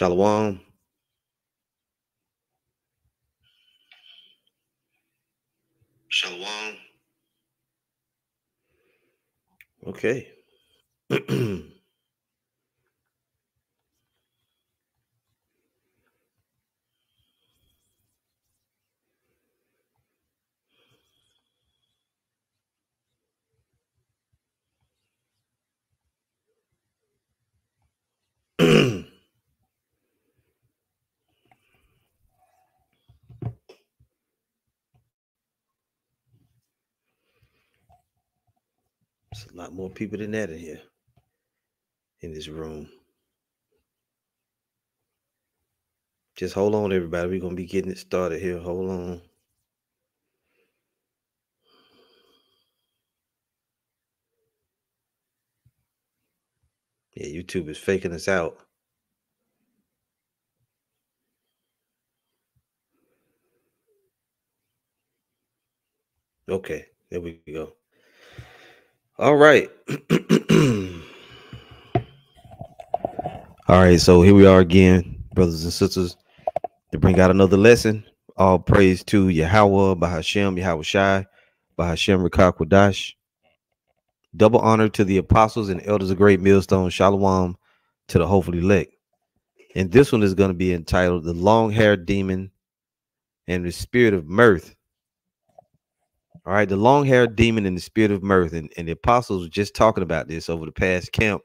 Shalom. Shalom. Okay. There's a lot more people than that in here in this room. Just hold on, everybody. We're gonna be getting it started here. Hold on. Yeah, YouTube is faking us out. Okay, there we go. All right. All right, so here we are again, brothers and sisters, to bring out another lesson. All praise to Yahweh, Bahashem, Yahweh Shai, Bahashem Rakakwadash. Double honor to the apostles and elders of Great Millstone, Shalom to the hopefully elect. And this one is going to be entitled The Long Haired Demon and the Spirit of Mirth. All right, the long haired demon and the spirit of mirth. And, and the apostles were just talking about this over the past camp.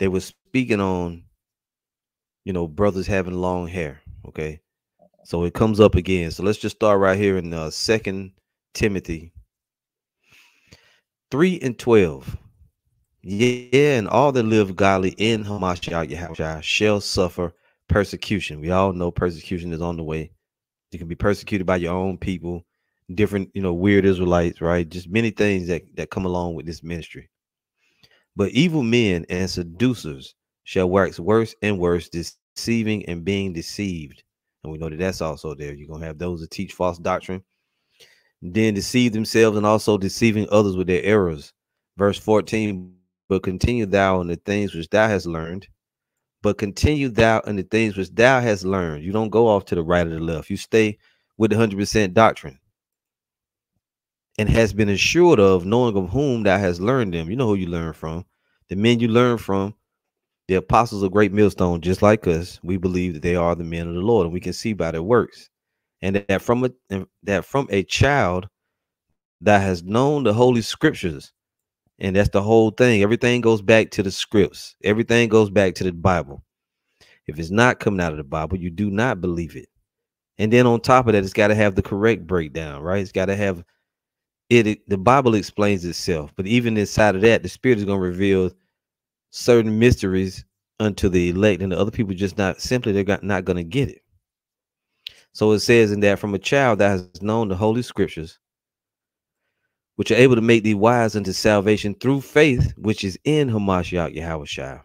They were speaking on, you know, brothers having long hair. Okay. So it comes up again. So let's just start right here in uh second Timothy 3 and 12. Yeah, and all that live godly in Hamashiach shall suffer persecution. We all know persecution is on the way. You can be persecuted by your own people different, you know, weird Israelites, right? Just many things that, that come along with this ministry. But evil men and seducers shall wax worse and worse, deceiving and being deceived. And we know that that's also there. You're going to have those that teach false doctrine, then deceive themselves and also deceiving others with their errors. Verse 14, but continue thou in the things which thou hast learned, but continue thou in the things which thou hast learned. You don't go off to the right or the left. You stay with the 100% doctrine and has been assured of knowing of whom thou has learned them. You know who you learn from. The men you learn from, the apostles of great millstone, just like us, we believe that they are the men of the Lord, and we can see by their works. And that from a that from a child that has known the holy scriptures, and that's the whole thing. Everything goes back to the scripts, everything goes back to the Bible. If it's not coming out of the Bible, you do not believe it. And then on top of that, it's got to have the correct breakdown, right? It's got to have it the Bible explains itself, but even inside of that, the Spirit is going to reveal certain mysteries unto the elect, and the other people just not simply they're not going to get it. So it says in that from a child that has known the holy scriptures, which are able to make thee wise unto salvation through faith, which is in Hamashiach Yahweh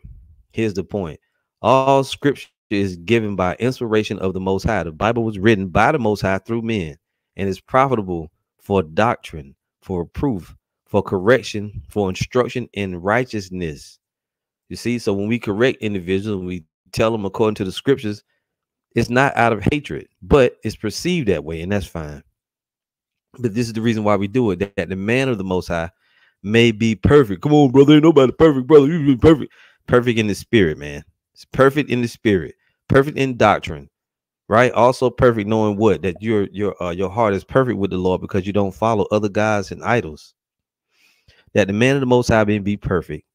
Here's the point: all scripture is given by inspiration of the Most High. The Bible was written by the Most High through men, and is profitable for doctrine, for proof, for correction, for instruction in righteousness. You see, so when we correct individuals, we tell them according to the scriptures, it's not out of hatred, but it's perceived that way, and that's fine. But this is the reason why we do it that the man of the most high may be perfect. Come on, brother. Ain't nobody perfect, brother. You be perfect. Perfect in the spirit, man. It's perfect in the spirit, perfect in doctrine, right? Also perfect knowing what that your your uh, your heart is perfect with the Lord because you don't follow other gods and idols. That the man of the Most High may be perfect,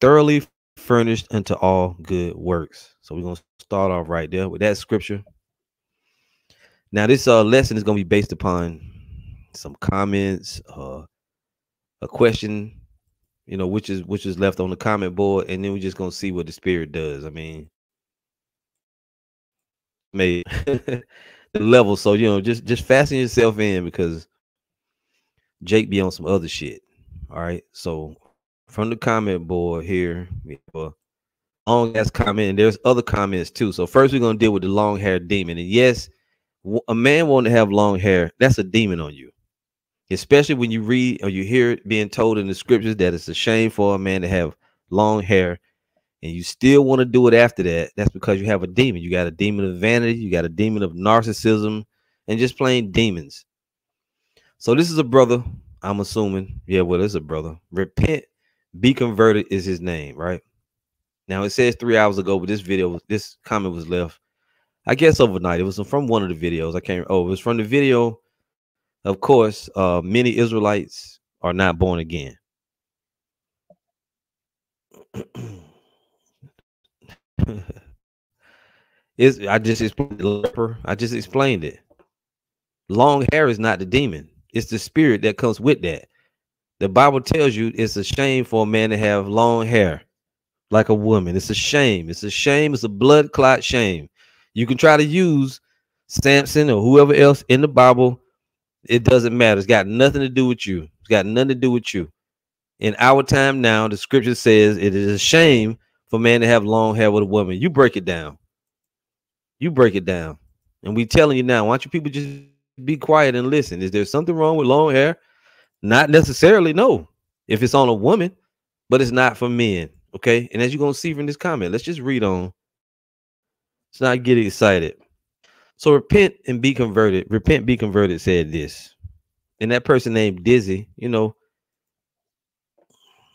thoroughly furnished unto all good works. So we're gonna start off right there with that scripture. Now this uh lesson is gonna be based upon some comments, uh, a question, you know, which is which is left on the comment board, and then we're just gonna see what the spirit does. I mean, made the level. So you know, just just fasten yourself in because Jake be on some other shit. All right. So from the comment board here, we have long ass comment, and there's other comments too. So first we're gonna deal with the long hair demon. And yes, a man want to have long hair, that's a demon on you. Especially when you read or you hear it being told in the scriptures that it's a shame for a man to have long hair and you still want to do it after that, that's because you have a demon. You got a demon of vanity, you got a demon of narcissism, and just plain demons. So this is a brother, I'm assuming. Yeah, well, it's a brother. Repent, be converted is his name, right? Now it says three hours ago, but this video, this comment was left, I guess overnight. It was from one of the videos. I can't. Oh, it was from the video. Of course, uh, many Israelites are not born again. is I just explained the leper. I just explained it. Long hair is not the demon. It's the spirit that comes with that. The Bible tells you it's a shame for a man to have long hair like a woman. It's a shame. It's a shame. It's a blood clot shame. You can try to use Samson or whoever else in the Bible. It doesn't matter. It's got nothing to do with you. It's got nothing to do with you. In our time now, the scripture says it is a shame for man to have long hair with a woman. You break it down. You break it down. And we telling you now, why don't you people just be quiet and listen? Is there something wrong with long hair? Not necessarily, no. If it's on a woman, but it's not for men. Okay. And as you're gonna see from this comment, let's just read on. Let's not get excited. So repent and be converted. Repent, be converted said this. And that person named Dizzy, you know.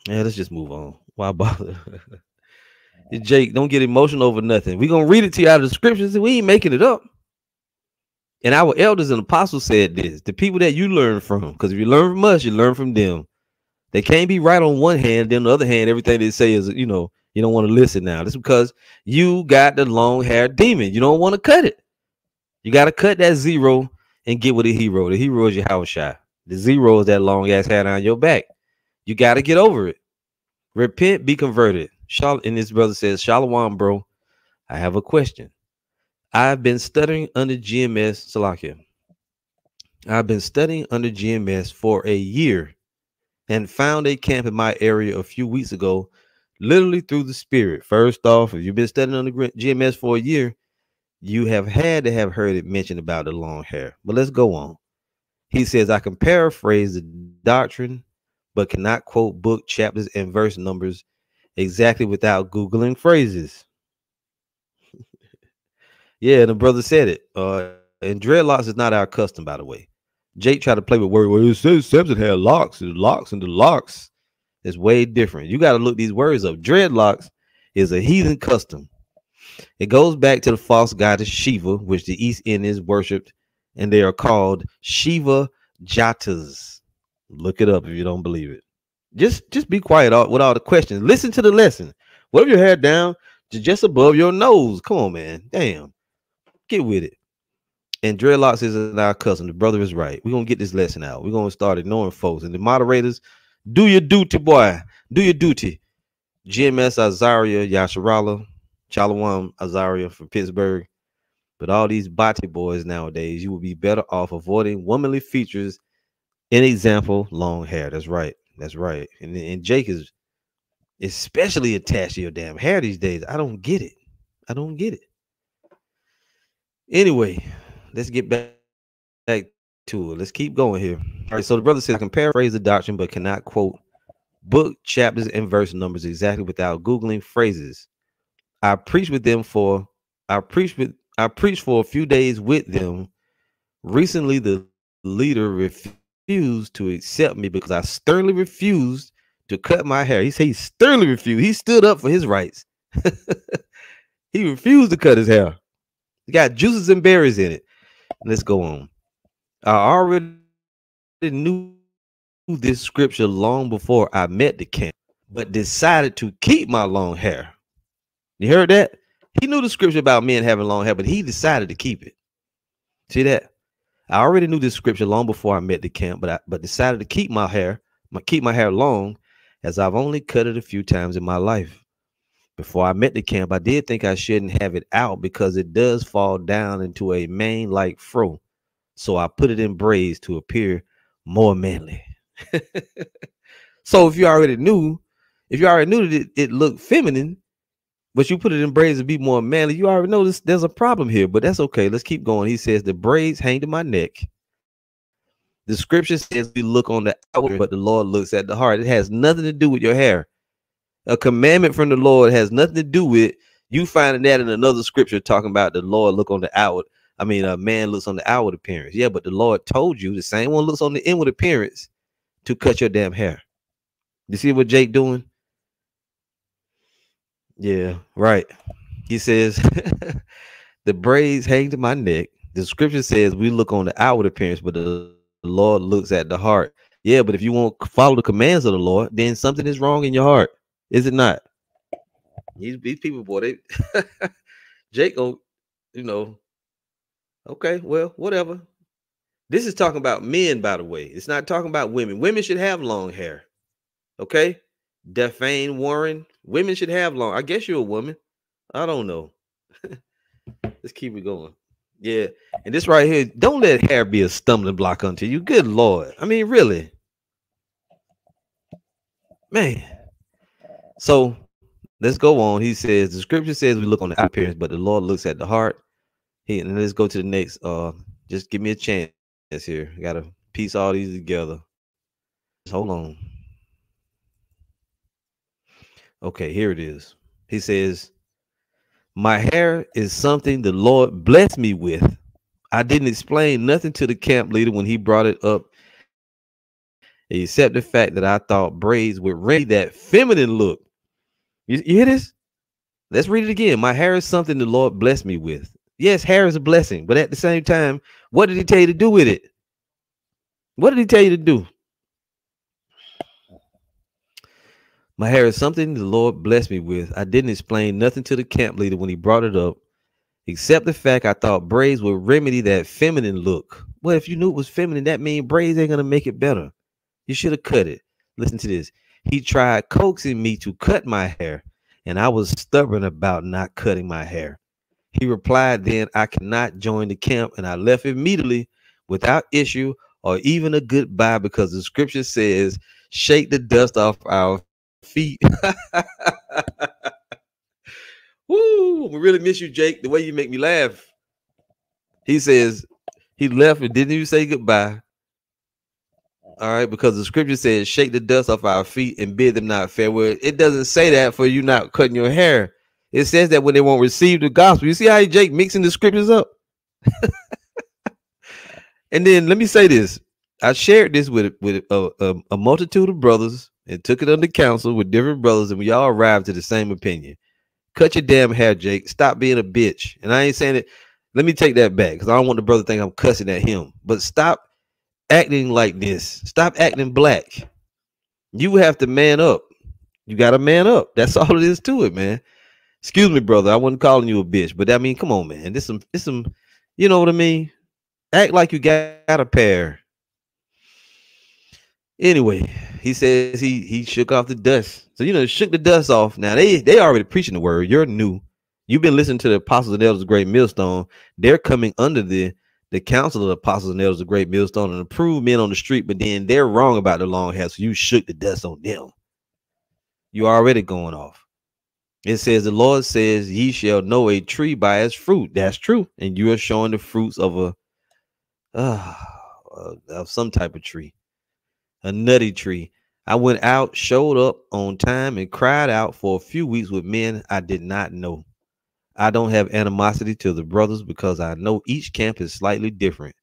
Yeah, let's just move on. Why bother? Jake, don't get emotional over nothing. We're gonna read it to you out of the scriptures, we ain't making it up. And our elders and apostles said this: the people that you learn from, because if you learn from us, you learn from them. They can't be right on one hand, then on the other hand, everything they say is, you know, you don't want to listen now. That's because you got the long hair demon. You don't want to cut it. You got to cut that zero and get with a hero. The hero is your house shot. The zero is that long ass hat on your back. You got to get over it. Repent, be converted. Charlotte and his brother says, Shalom, bro. I have a question. I've been studying under GMS Salakia. I've been studying under GMS for a year and found a camp in my area a few weeks ago, literally through the spirit. First off, if you've been studying under GMS for a year, you have had to have heard it mentioned about the long hair. But let's go on. He says, I can paraphrase the doctrine, but cannot quote book, chapters, and verse numbers exactly without Googling phrases. yeah, the brother said it. Uh, and dreadlocks is not our custom, by the way. Jake tried to play with words. Well, it says Samson had locks, and locks, and the locks is way different. You got to look these words up. Dreadlocks is a heathen custom. It goes back to the false goddess Shiva, which the East Indians worshipped, and they are called Shiva Jatas. Look it up if you don't believe it. Just just be quiet all, with all the questions. Listen to the lesson. Wave your head down just above your nose. Come on, man. Damn. Get with it. And dreadlocks is our cousin. The brother is right. We're gonna get this lesson out. We're gonna start ignoring folks. And the moderators, do your duty, boy. Do your duty. GMS Azaria Yasharala, Chalawam Azaria from Pittsburgh. But all these body boys nowadays, you will be better off avoiding womanly features. An example, long hair. That's right. That's right. And, and Jake is especially attached to your damn hair these days. I don't get it. I don't get it. Anyway, let's get back, back to it. Let's keep going here. All right. So the brother says, I can paraphrase the doctrine, but cannot quote book, chapters, and verse numbers exactly without Googling phrases. I preached with them for I preached with I preached for a few days with them. Recently, the leader refused to accept me because I sternly refused to cut my hair. He said he sternly refused. He stood up for his rights. he refused to cut his hair. Got juices and berries in it. Let's go on. I already knew this scripture long before I met the camp, but decided to keep my long hair. You heard that? He knew the scripture about men having long hair, but he decided to keep it. See that? I already knew this scripture long before I met the camp, but I but decided to keep my hair, my, keep my hair long, as I've only cut it a few times in my life. Before I met the camp, I did think I shouldn't have it out because it does fall down into a mane like fro. So I put it in braids to appear more manly. so if you already knew, if you already knew that it, it looked feminine, but you put it in braids to be more manly, you already know this, there's a problem here, but that's okay. Let's keep going. He says the braids hang to my neck. The scripture says we look on the outward, but the Lord looks at the heart. It has nothing to do with your hair. A commandment from the Lord has nothing to do with you finding that in another scripture talking about the Lord look on the outward. I mean, a man looks on the outward appearance. Yeah, but the Lord told you the same one looks on the inward appearance to cut your damn hair. You see what Jake doing? Yeah, right. He says the braids hang to my neck. The scripture says we look on the outward appearance, but the Lord looks at the heart. Yeah, but if you won't follow the commands of the Lord, then something is wrong in your heart. Is it not? These, these people, boy, they Jake, you know, okay, well, whatever. This is talking about men, by the way. It's not talking about women. Women should have long hair. Okay. Defane Warren. Women should have long. I guess you're a woman. I don't know. Let's keep it going. Yeah. And this right here, don't let hair be a stumbling block unto you. Good Lord. I mean, really. Man. So let's go on. He says the scripture says we look on the appearance, but the Lord looks at the heart. He and let's go to the next. Uh, just give me a chance here. I gotta piece all these together. Just hold on. Okay, here it is. He says, My hair is something the Lord blessed me with. I didn't explain nothing to the camp leader when he brought it up, except the fact that I thought braids would raise that feminine look. You, you hear this? Let's read it again. My hair is something the Lord blessed me with. Yes, hair is a blessing, but at the same time, what did he tell you to do with it? What did he tell you to do? My hair is something the Lord blessed me with. I didn't explain nothing to the camp leader when he brought it up, except the fact I thought braids would remedy that feminine look. Well, if you knew it was feminine, that means braids ain't gonna make it better. You should have cut it. Listen to this. He tried coaxing me to cut my hair, and I was stubborn about not cutting my hair. He replied, Then I cannot join the camp, and I left immediately without issue or even a goodbye because the scripture says, Shake the dust off our feet. Woo, we really miss you, Jake. The way you make me laugh. He says he left and didn't even say goodbye. All right, because the scripture says, shake the dust off our feet and bid them not farewell. It doesn't say that for you not cutting your hair. It says that when they won't receive the gospel. You see how Jake mixing the scriptures up? and then let me say this. I shared this with with a, a, a multitude of brothers and took it under counsel with different brothers, and we all arrived to the same opinion. Cut your damn hair, Jake. Stop being a bitch. And I ain't saying it. Let me take that back because I don't want the brother think I'm cussing at him. But stop acting like this. Stop acting black. You have to man up. You got to man up. That's all it is to it, man. Excuse me, brother. I wasn't calling you a bitch, but I mean, come on, man. This some, this some, you know what I mean? Act like you got a pair. Anyway, he says he he shook off the dust. So you know, shook the dust off. Now they they already preaching the word. You're new. You've been listening to the apostles and elders of Great Millstone. They're coming under the the council of the apostles and elders of Great Millstone and approved men on the street, but then they're wrong about the long hair. So you shook the dust on them. You already going off. It says the Lord says, "Ye shall know a tree by its fruit." That's true, and you are showing the fruits of a uh, of some type of tree a nutty tree. I went out, showed up on time, and cried out for a few weeks with men I did not know. I don't have animosity to the brothers because I know each camp is slightly different.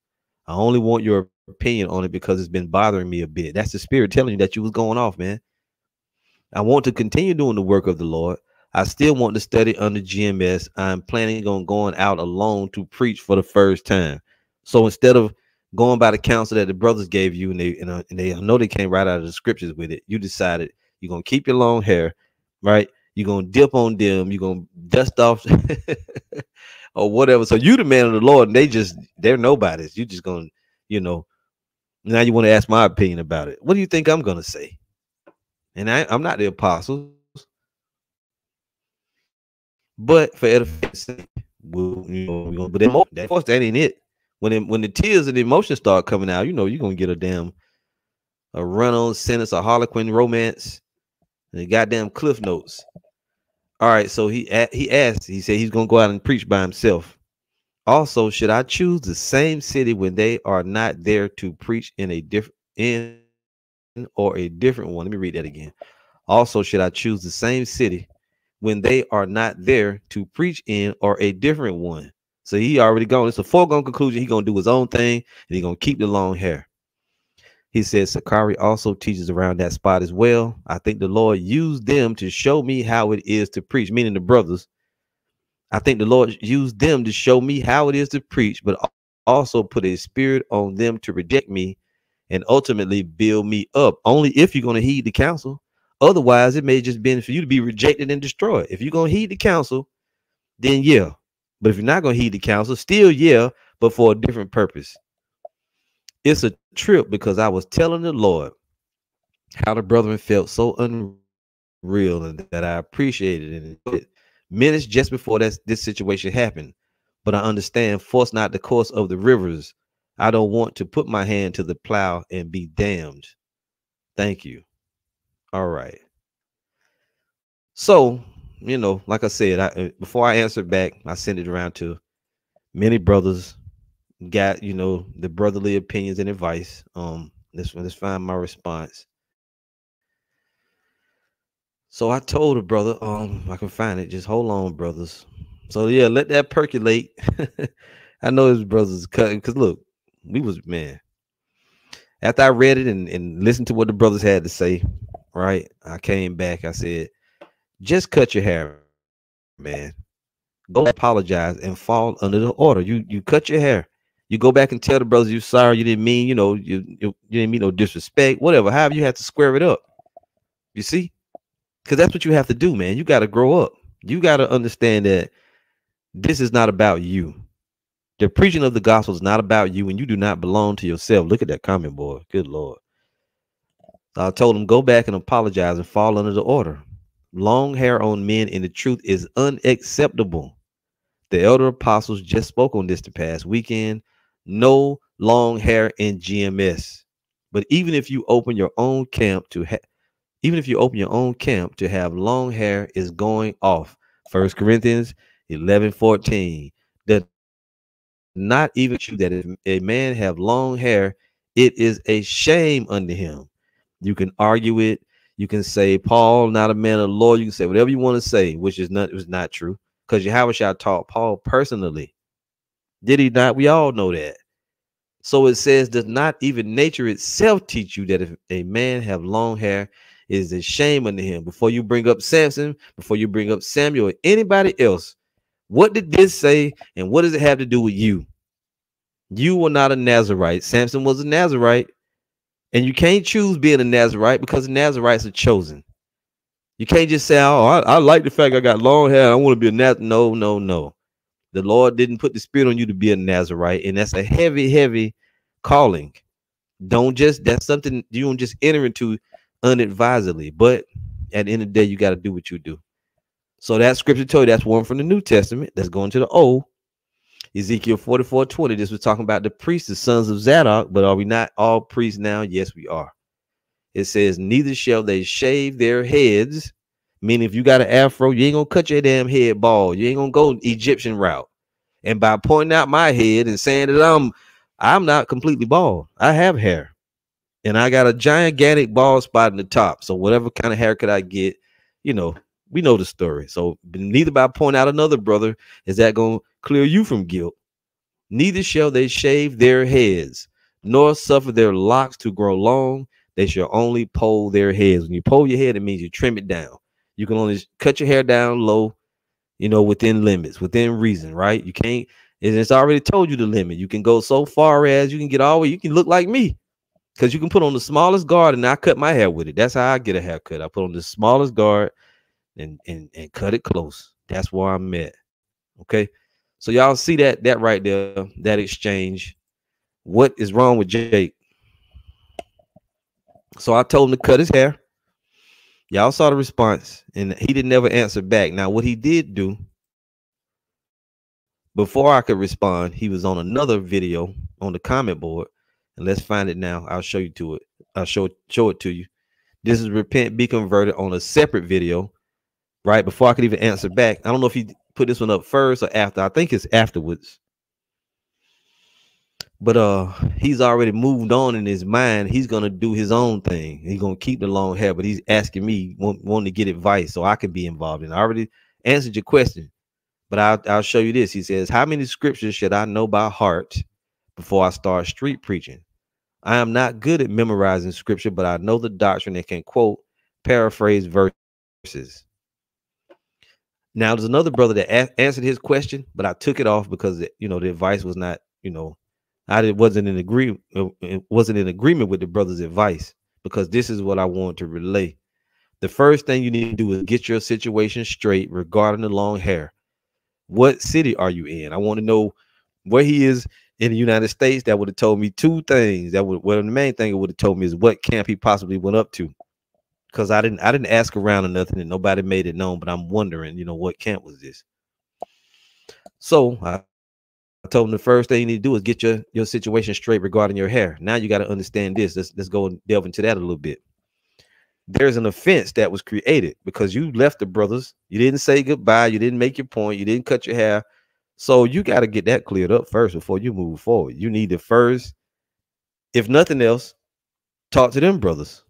I only want your opinion on it because it's been bothering me a bit. That's the spirit telling you that you was going off, man. I want to continue doing the work of the Lord. I still want to study under GMS. I'm planning on going out alone to preach for the first time. So instead of going by the counsel that the brothers gave you, and they and, uh, and they I know they came right out of the scriptures with it. You decided you're gonna keep your long hair, right? You're gonna dip on them. You're gonna dust off or whatever. So you the man of the Lord, and they just they're nobodies. You just gonna, you know. Now you want to ask my opinion about it. What do you think I'm gonna say? And I, I'm not the apostles, but for edification, we'll, you know, but that, that ain't it when it, when the tears and the emotions start coming out, you know you're gonna get a damn a on sentence, a Harlequin romance, and the goddamn cliff notes. All right, so he he asked, he said he's gonna go out and preach by himself. Also, should I choose the same city when they are not there to preach in a different in or a different one? Let me read that again. Also, should I choose the same city when they are not there to preach in or a different one? So he already gone. It's a foregone conclusion. He gonna do his own thing and he gonna keep the long hair. He says Sakari also teaches around that spot as well. I think the Lord used them to show me how it is to preach, meaning the brothers. I think the Lord used them to show me how it is to preach, but also put a spirit on them to reject me and ultimately build me up. Only if you're going to heed the counsel. Otherwise, it may just be for you to be rejected and destroyed. If you're going to heed the counsel, then yeah, but if you're not going to heed the counsel, still yeah, but for a different purpose. It's a trip because I was telling the Lord how the brethren felt so unreal and that I appreciated it. Minutes just before that this situation happened, but I understand force not the course of the rivers. I don't want to put my hand to the plow and be damned. Thank you. All right. So you know, like I said, I, uh, before I answered back, I sent it around to many brothers, got you know the brotherly opinions and advice. Um, let's let's find my response. So I told a brother, um, I can find it. Just hold on, brothers. So yeah, let that percolate. I know his brothers cutting because look, we was man. After I read it and, and listened to what the brothers had to say, right? I came back. I said, just cut your hair, man. Go apologize and fall under the order. You you cut your hair. You go back and tell the brothers you sorry. You didn't mean, you know, you you, you didn't mean no disrespect, whatever. However, you have to square it up. You see, because that's what you have to do, man. You got to grow up. You got to understand that this is not about you. The preaching of the gospel is not about you, and you do not belong to yourself. Look at that comment, boy. Good lord. I told him go back and apologize and fall under the order long hair on men in the truth is unacceptable. The elder apostles just spoke on this the past weekend. No long hair in GMS. But even if you open your own camp to have even if you open your own camp to have long hair is going off. First Corinthians 11 14. That not even true that if a man have long hair, it is a shame unto him. You can argue it, you can say Paul, not a man of law. You can say whatever you want to say, which is not was not true. Because Yahweh taught Paul personally. Did he not? We all know that. So it says, does not even nature itself teach you that if a man have long hair, is a shame unto him. Before you bring up Samson, before you bring up Samuel, anybody else, what did this say, and what does it have to do with you? You were not a Nazarite. Samson was a Nazarite. And you can't choose being a Nazarite because Nazarites are chosen. You can't just say, "Oh, I, I like the fact I got long hair. I want to be a Naz." No, no, no. The Lord didn't put the spirit on you to be a Nazarite, and that's a heavy, heavy calling. Don't just that's something you don't just enter into unadvisedly. But at the end of the day, you got to do what you do. So that scripture told you that's one from the New Testament. That's going to the Old. Ezekiel 44 20. This was talking about the priests, the sons of Zadok, but are we not all priests now? Yes, we are. It says, Neither shall they shave their heads. Meaning, if you got an afro, you ain't gonna cut your damn head bald. You ain't gonna go Egyptian route. And by pointing out my head and saying that I'm I'm not completely bald. I have hair. And I got a gigantic bald spot in the top. So whatever kind of haircut I get, you know, we know the story. So neither by pointing out another brother is that to clear you from guilt. Neither shall they shave their heads, nor suffer their locks to grow long. They shall only pull their heads. When you pull your head, it means you trim it down. You can only cut your hair down low, you know, within limits, within reason, right? You can't, it's already told you the limit. You can go so far as you can get all the way, you can look like me. Because you can put on the smallest guard and I cut my hair with it. That's how I get a haircut. I put on the smallest guard and and and cut it close. That's where I'm at. Okay. So y'all see that that right there, that exchange. What is wrong with Jake? So I told him to cut his hair. Y'all saw the response, and he didn't never answer back. Now, what he did do before I could respond, he was on another video on the comment board. And let's find it now. I'll show you to it. I'll show show it to you. This is repent, be converted on a separate video right? Before I could even answer back. I don't know if he put this one up first or after. I think it's afterwards. but uh he's already moved on in his mind. He's gonna do his own thing. He's gonna keep the long hair but he's asking me want, wanting to get advice so i can be involved in i already answered your question but I'll, I'll show you this. He says how many scriptures should i know by heart before i start street preaching? I am not good at memorizing scripture but i know the doctrine and can quote paraphrase verses now there's another brother that a- answered his question but i took it off because you know the advice was not you know I wasn't in agreement uh, wasn't in agreement with the brother's advice because this is what I want to relay. The first thing you need to do is get your situation straight regarding the long hair. What city are you in? I want to know where he is in the United States. That would have told me two things. That would well, the main thing it would have told me is what camp he possibly went up to. Because I didn't I didn't ask around or nothing, and nobody made it known. But I'm wondering, you know, what camp was this? So I I told him the first thing you need to do is get your your situation straight regarding your hair. Now you got to understand this. Let's let's go and delve into that a little bit. There's an offense that was created because you left the brothers. You didn't say goodbye. You didn't make your point. You didn't cut your hair. So you got to get that cleared up first before you move forward. You need to first, if nothing else, talk to them brothers.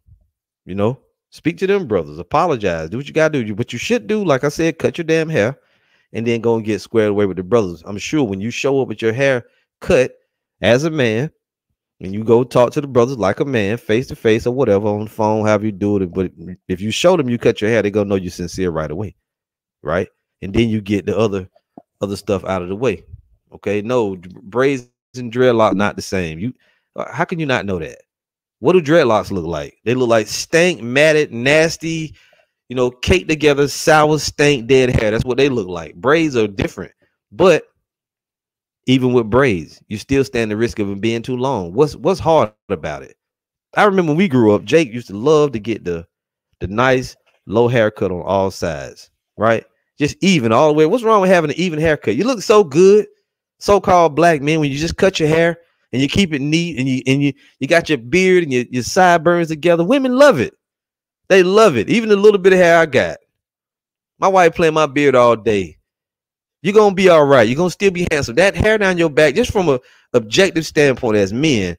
You know, speak to them brothers. Apologize. Do what you got to do. What you should do, like I said, cut your damn hair and then go and get squared away with the brothers. I'm sure when you show up with your hair cut as a man, and you go talk to the brothers like a man, face to face or whatever on the phone, however you do it. But if you show them you cut your hair, they're gonna know you're sincere right away, right? And then you get the other other stuff out of the way. Okay, no braids and dreadlock not the same. You uh, how can you not know that? What do dreadlocks look like? They look like stank, matted, nasty, you know, caked together, sour, stank, dead hair. That's what they look like. Braids are different, but even with braids, you still stand the risk of them being too long. What's what's hard about it? I remember when we grew up, Jake used to love to get the the nice low haircut on all sides, right? Just even all the way. What's wrong with having an even haircut? You look so good, so-called black men, when you just cut your hair and you keep it neat and you and you you got your beard and your, your sideburns together. Women love it. They love it. Even the little bit of hair I got. My wife playing my beard all day. You're gonna be all right. You're gonna still be handsome. That hair down your back, just from a objective standpoint as men,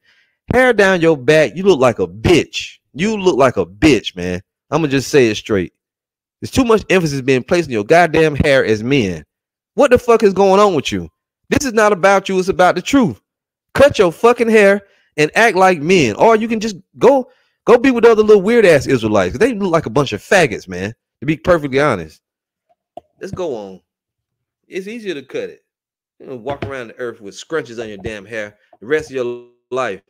hair down your back, you look like a bitch. You look like a bitch, man. I'm gonna just say it straight. There's too much emphasis being placed on your goddamn hair as men. What the fuck is going on with you? This is not about you, it's about the truth. Cut your fucking hair and act like men, or you can just go Go be with other little weird ass Israelites. They look like a bunch of faggots, man. To be perfectly honest. Let's go on. It's easier to cut it. You know, walk around the earth with scrunches on your damn hair the rest of your life.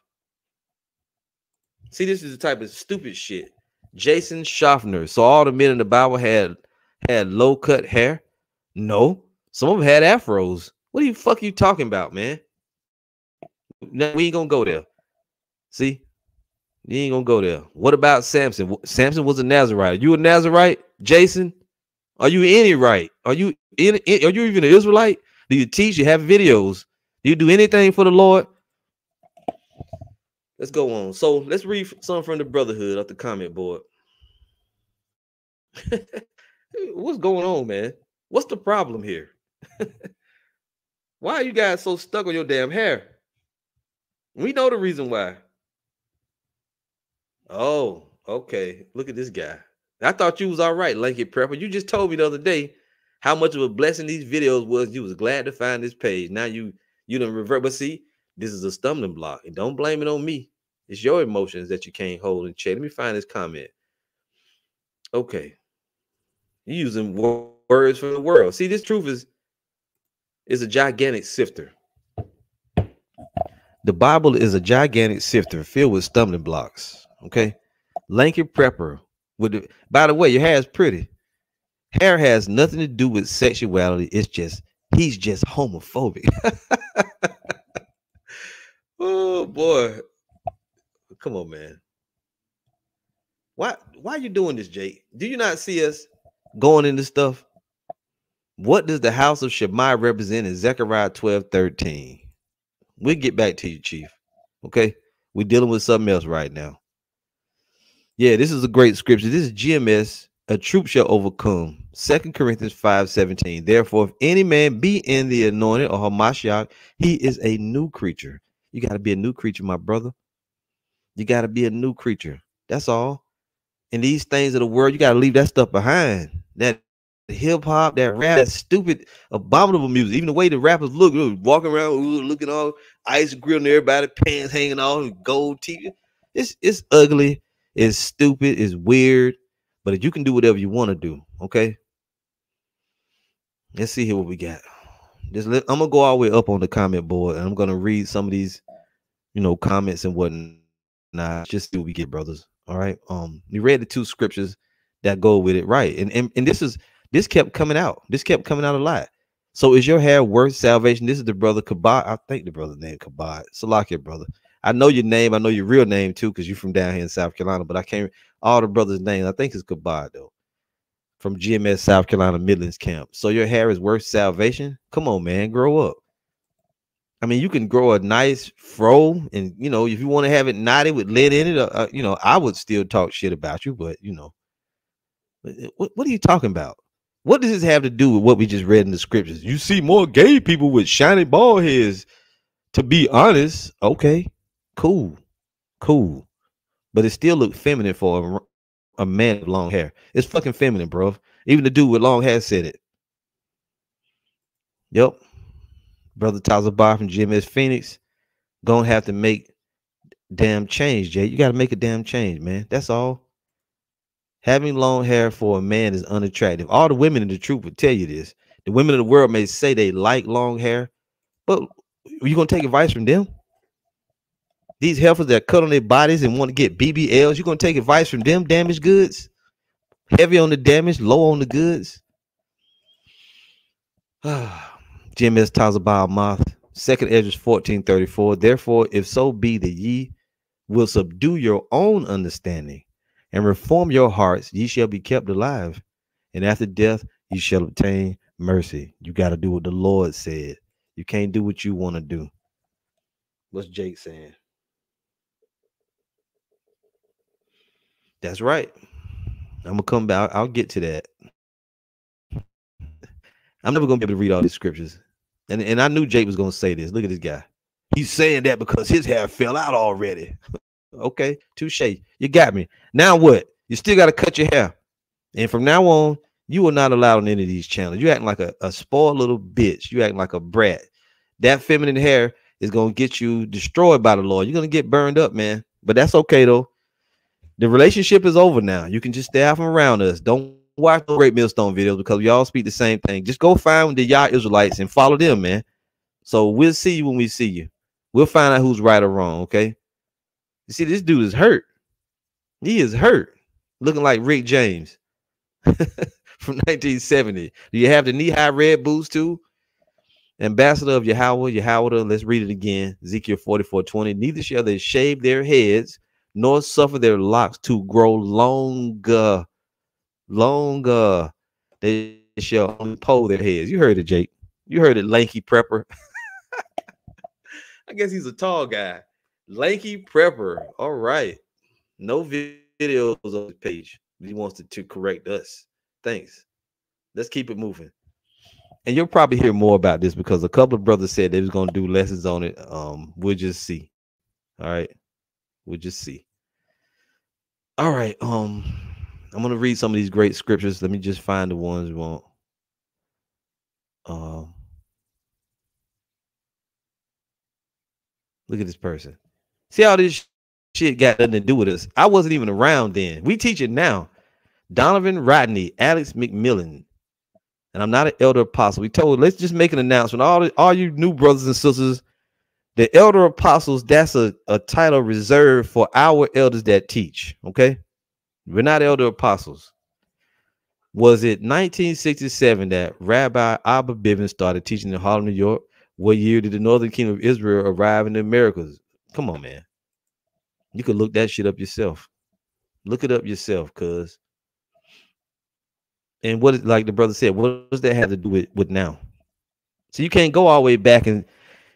See, this is the type of stupid shit. Jason Schaffner. So all the men in the Bible had had low cut hair. No, some of them had afros. What the fuck are you talking about, man? We ain't gonna go there. See, you ain't gonna go there. What about Samson? Samson was a Nazarite. Are you a Nazarite, Jason? Are you any right? Are you in, Are you even an Israelite? Do you teach? You have videos? Do you do anything for the Lord? Let's go on. So let's read some from the Brotherhood off the comment board. What's going on, man? What's the problem here? why are you guys so stuck on your damn hair? We know the reason why. Oh, okay. Look at this guy. I thought you was all right, Lanky Prepper. You just told me the other day how much of a blessing these videos was. You was glad to find this page. Now you you don't revert. But see, this is a stumbling block. And don't blame it on me. It's your emotions that you can't hold in check. Let me find this comment. Okay. You using words from the world. See, this truth is is a gigantic sifter. The Bible is a gigantic sifter filled with stumbling blocks. Okay. Lanky prepper. With the, by the way, your hair is pretty. Hair has nothing to do with sexuality. It's just he's just homophobic. oh boy. Come on, man. Why why are you doing this, Jake? Do you not see us going into stuff? What does the house of Shimei represent in Zechariah 12 13? We'll get back to you, Chief. Okay. We're dealing with something else right now. Yeah, this is a great scripture. This is GMS. A troop shall overcome. Second Corinthians 5 17. Therefore, if any man be in the anointed or Hamashiach, he is a new creature. You got to be a new creature, my brother. You got to be a new creature. That's all. And these things of the world, you got to leave that stuff behind. That hip hop, that rap, that stupid, abominable music. Even the way the rappers look, walking around looking all ice grilling everybody, pants hanging off, gold teeth. It's it's ugly, it's stupid, it's weird. But you can do whatever you want to do, okay. Let's see here what we got. Just let, I'm gonna go all the way up on the comment board and I'm gonna read some of these, you know, comments and whatnot. Just see what we get, brothers. All right. Um, we read the two scriptures that go with it, right? And and, and this is this kept coming out. This kept coming out a lot. So is your hair worth salvation? This is the brother Kabad. I think the brother named Kabad. Salakia, brother. I know your name. I know your real name too, because you're from down here in South Carolina. But I can't all the brothers' names. I think it's Kabad though, from GMS South Carolina Midlands camp. So your hair is worth salvation. Come on, man, grow up. I mean, you can grow a nice fro, and you know, if you want to have it knotted with lead in it, uh, uh, you know, I would still talk shit about you. But you know, what, what are you talking about? What does this have to do with what we just read in the scriptures? You see more gay people with shiny bald heads. To be honest, okay, cool, cool, but it still looked feminine for a, a man with long hair. It's fucking feminine, bro. Even the dude with long hair said it. Yep, brother Tyler Bar from GMS Phoenix, gonna have to make damn change, Jay. You got to make a damn change, man. That's all. Having long hair for a man is unattractive. All the women in the troop would tell you this. The women of the world may say they like long hair, but you gonna take advice from them? These heifers that cut on their bodies and want to get BBLs, you gonna take advice from them? Damaged goods, heavy on the damage, low on the goods. GMS Moth, second Esdras 1434. Therefore, if so be that ye will subdue your own understanding and reform your hearts, ye shall be kept alive. And after death, you shall obtain mercy. You got to do what the Lord said. You can't do what you want to do. What's Jake saying? That's right. I'm gonna come back. I'll get to that. I'm never gonna be able to read all these scriptures. And, and I knew Jake was gonna say this. Look at this guy. He's saying that because his hair fell out already. Okay, touche. You got me. Now what? You still got to cut your hair. And from now on, you are not allowed on any of these channels. You acting like a, a spoiled little bitch. You acting like a brat. That feminine hair is gonna get you destroyed by the Lord. You're gonna get burned up, man. But that's okay though. The relationship is over now. You can just stay out from around us. Don't watch the Great Millstone videos because we all speak the same thing. Just go find the Yah Israelites and follow them, man. So we'll see you when we see you. We'll find out who's right or wrong. Okay. You see, this dude is hurt. He is hurt, looking like Rick James from 1970. Do you have the knee-high red boots too? Ambassador of Yahweh, Yahweh, let's read it again. Ezekiel 44 20. Neither shall they shave their heads, nor suffer their locks to grow longer. Longer. They shall only pull their heads. You heard it, Jake. You heard it, lanky prepper. I guess he's a tall guy. Lanky Prepper. All right. No videos on the page. He wants to, to correct us. Thanks. Let's keep it moving. And you'll probably hear more about this because a couple of brothers said they was going to do lessons on it. Um, we'll just see. All right. We'll just see. All right. Um, I'm gonna read some of these great scriptures. Let me just find the ones we want. Um, look at this person. See how this shit got nothing to do with us. I wasn't even around then. We teach it now. Donovan Rodney, Alex McMillan, and I'm not an elder apostle. We told let's just make an announcement. All the, all you new brothers and sisters, the elder apostles, that's a, a title reserved for our elders that teach. Okay, we're not elder apostles. Was it 1967 that Rabbi Abba Bivens started teaching in Harlem, New York? What year did the Northern Kingdom of Israel arrive in the Americas? Come on, man. You could look that shit up yourself. Look it up yourself, cuz. And what like the brother said, what does that have to do with, with now? So you can't go all the way back and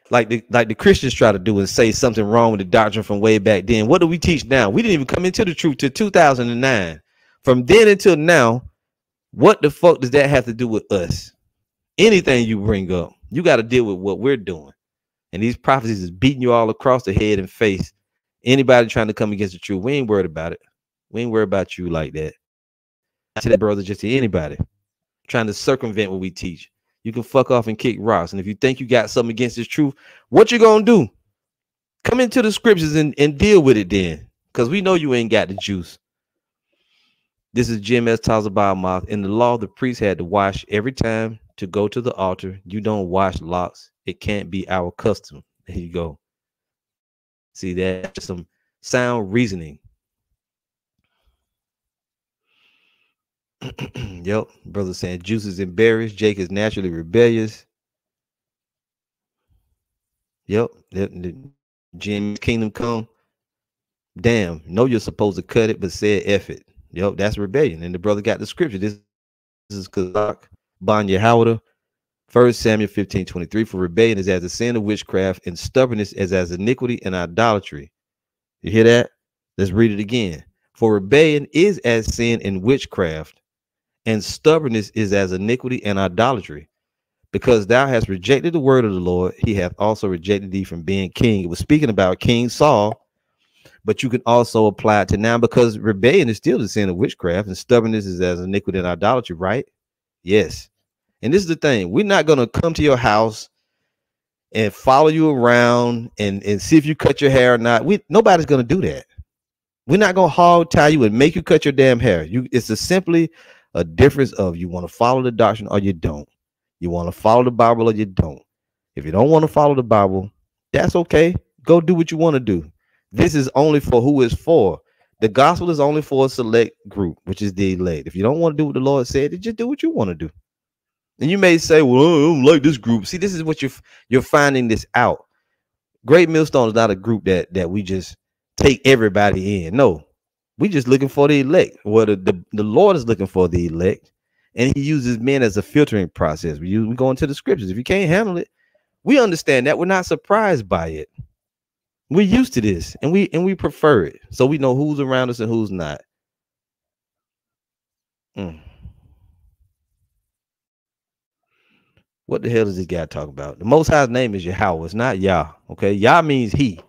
like the like the Christians try to do and say something wrong with the doctrine from way back then. What do we teach now? We didn't even come into the truth till 2009. From then until now, what the fuck does that have to do with us? Anything you bring up, you got to deal with what we're doing. And these prophecies is beating you all across the head and face. Anybody trying to come against the truth, we ain't worried about it. We ain't worried about you like that. To that brother, just to anybody trying to circumvent what we teach. You can fuck off and kick rocks. And if you think you got something against this truth, what you gonna do? Come into the scriptures and, and deal with it then. Because we know you ain't got the juice. This is GMS In the law, the priest had to wash every time to go to the altar. You don't wash locks. It can't be our custom. There you go. See, that's some sound reasoning. yep, brother saying Juice is embarrassed. Jake is naturally rebellious. Yep, GMS kingdom come. Damn, know you're supposed to cut it, but said F it. Yep, that's rebellion. And the brother got the scripture. This, this is Kazak Banya Howder. First Samuel 15 23. For rebellion is as a sin of witchcraft, and stubbornness is as iniquity and idolatry. You hear that? Let's read it again. For rebellion is as sin and witchcraft, and stubbornness is as iniquity and idolatry. Because thou hast rejected the word of the Lord, he hath also rejected thee from being king. It was speaking about King Saul, but you can also apply it to now because rebellion is still the sin of witchcraft, and stubbornness is as iniquity and idolatry, right? Yes. And this is the thing: we're not gonna come to your house and follow you around and, and see if you cut your hair or not. We nobody's gonna do that. We're not gonna hog tie you and make you cut your damn hair. You it's a simply a difference of you want to follow the doctrine or you don't. You want to follow the Bible or you don't. If you don't want to follow the Bible, that's okay. Go do what you want to do. This is only for who is for. The gospel is only for a select group, which is the elect. If you don't want to do what the Lord said, then just do what you want to do. And you may say, "Well, I don't like this group." See, this is what you're you're finding this out. Great Millstone is not a group that that we just take everybody in. No, we just looking for the elect. Well, the, the, the Lord is looking for the elect, and He uses men as a filtering process. We use we go into the scriptures. If you can't handle it, we understand that. We're not surprised by it. We're used to this, and we and we prefer it, so we know who's around us and who's not. Mm. What the hell does this guy talk about? The Most High's name is Yahweh. It's not Yah. Okay, Yah means He.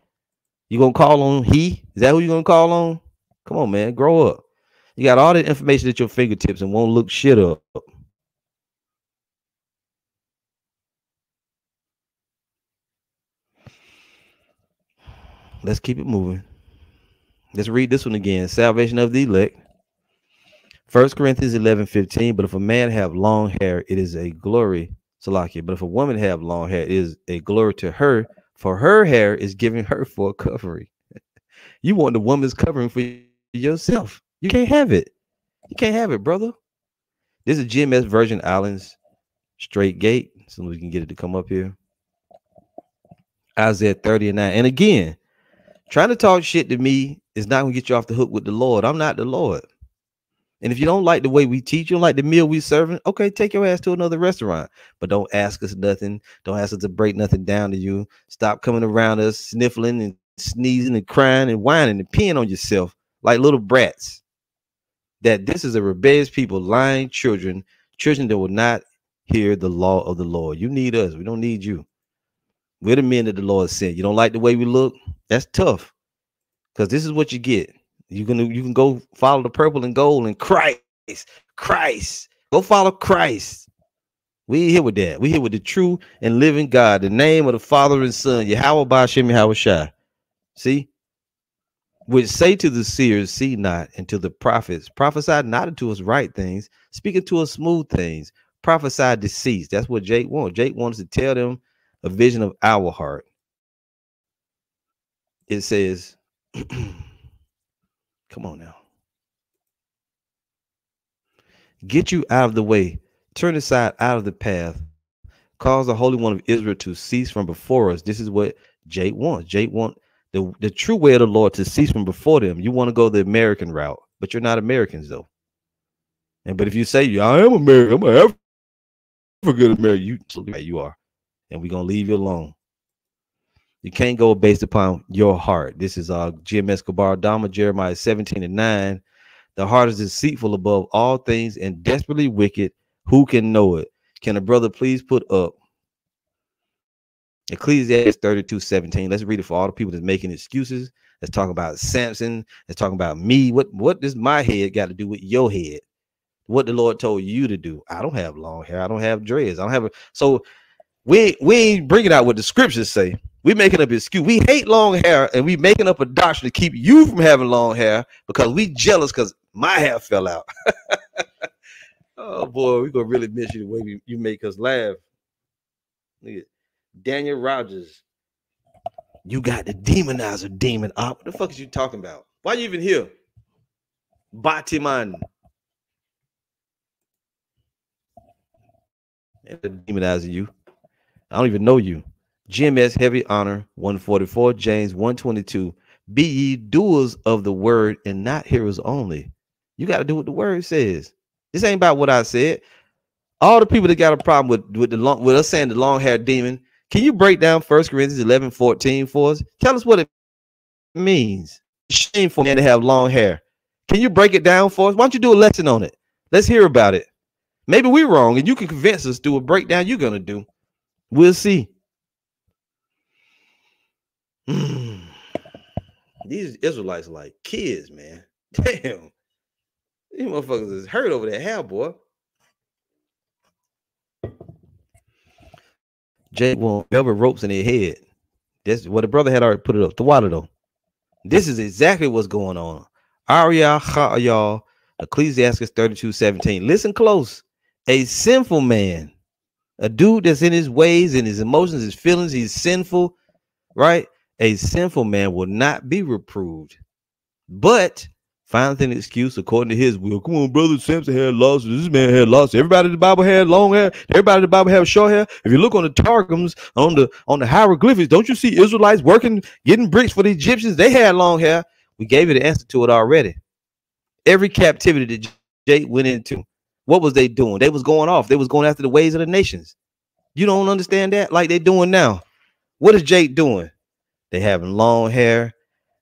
You gonna call on He? Is that who you gonna call on? Come on, man, grow up. You got all the information at your fingertips and won't look shit up. Let's keep it moving. Let's read this one again. Salvation of the elect. First Corinthians 11 15. But if a man have long hair, it is a glory. Salakia. But if a woman have long hair, it is a glory to her, for her hair is giving her for a covering. you want the woman's covering for yourself. You can't have it. You can't have it, brother. This is GMS Virgin Islands straight gate. So we can get it to come up here. Isaiah 30 and 9. And again, trying to talk shit to me is not gonna get you off the hook with the Lord. I'm not the Lord. And if you don't like the way we teach, you don't like the meal we serving, okay, take your ass to another restaurant. But don't ask us nothing. Don't ask us to break nothing down to you. Stop coming around us, sniffling and sneezing and crying and whining and peeing on yourself like little brats. That this is a rebellious people, lying children, children that will not hear the law of the Lord. You need us. We don't need you. We're the men that the Lord sent. You don't like the way we look? That's tough. Because this is what you get. You can you can go follow the purple and gold and Christ, Christ. Go follow Christ. We here with that. We here with the true and living God, the name of the Father and Son, Yahweh Bashem Yahweh Shai. See, which say to the seers, see not, and to the prophets, prophesy not unto us right things, speaking to us smooth things, prophesy deceits. That's what Jake wants. Jake wants to tell them a vision of our heart. It says, come on now. Get you out of the way, turn aside out of the path, cause the Holy One of Israel to cease from before us. This is what Jake wants. Jake want the, the true way of the Lord to cease from before them. You want to go the American route, but you're not Americans though. And but if you say I am American, I'm an African American, you you are, and we're gonna leave you alone. You can't go based upon your heart. This is uh GMS Kabar Dama, Jeremiah 17 and 9. The heart is deceitful above all things and desperately wicked. Who can know it? Can a brother please put up Ecclesiasticus 32 17. Let's read it for all the people that's making excuses. Let's talk about Samson. Let's talk about me. What what does my head got to do with your head? What the Lord told you to do. I don't have long hair. I don't have dreads. I don't have a so we we ain't bringing out what the scriptures say. We making up excuse. We hate long hair, and we making up a doctrine to keep you from having long hair because we jealous because my hair fell out. oh boy, we gonna really miss you the way you, make us laugh. Daniel Rogers, you got the demonizer demon up. What the fuck is you talking about? Why are you even here? Batiman. Demonizer you. I don't even know you. GMS Heavy Honor 144, James 122. Be ye doers of the word and not hearers only. You got to do what the word says. This ain't about what I said. All the people that got a problem with, with the long with us saying the long haired demon, can you break down First Corinthians 11 14 for us? Tell us what it means. Shameful man to have long hair. Can you break it down for us? Why don't you do a lesson on it? Let's hear about it. Maybe we're wrong and you can convince us through a breakdown you're to do. We'll see. These Israelites are like kids, man. Damn. These motherfuckers is hurt over that hair, boy. Jake want velvet ropes in their head. That's what the brother had already put it up. The water though. This is exactly what's going on. Aria y'all. Ecclesiasticus 32 17. Listen close. A sinful man a dude that's in his ways and his emotions, his feelings, he's sinful, right? A sinful man will not be reproved, but finds an excuse according to his will. Come on, brother. Samson had losses. This man had losses. Everybody in the Bible had long hair. Everybody in the Bible had short hair. If you look on the Targums, on the on the hieroglyphics, don't you see Israelites working, getting bricks for the Egyptians? They had long hair. We gave you the answer to it already. Every captivity that Jake went into, what was they doing? They was going off. They was going after the ways of the nations. You don't understand that like they doing now. What is Jake doing? They having long hair.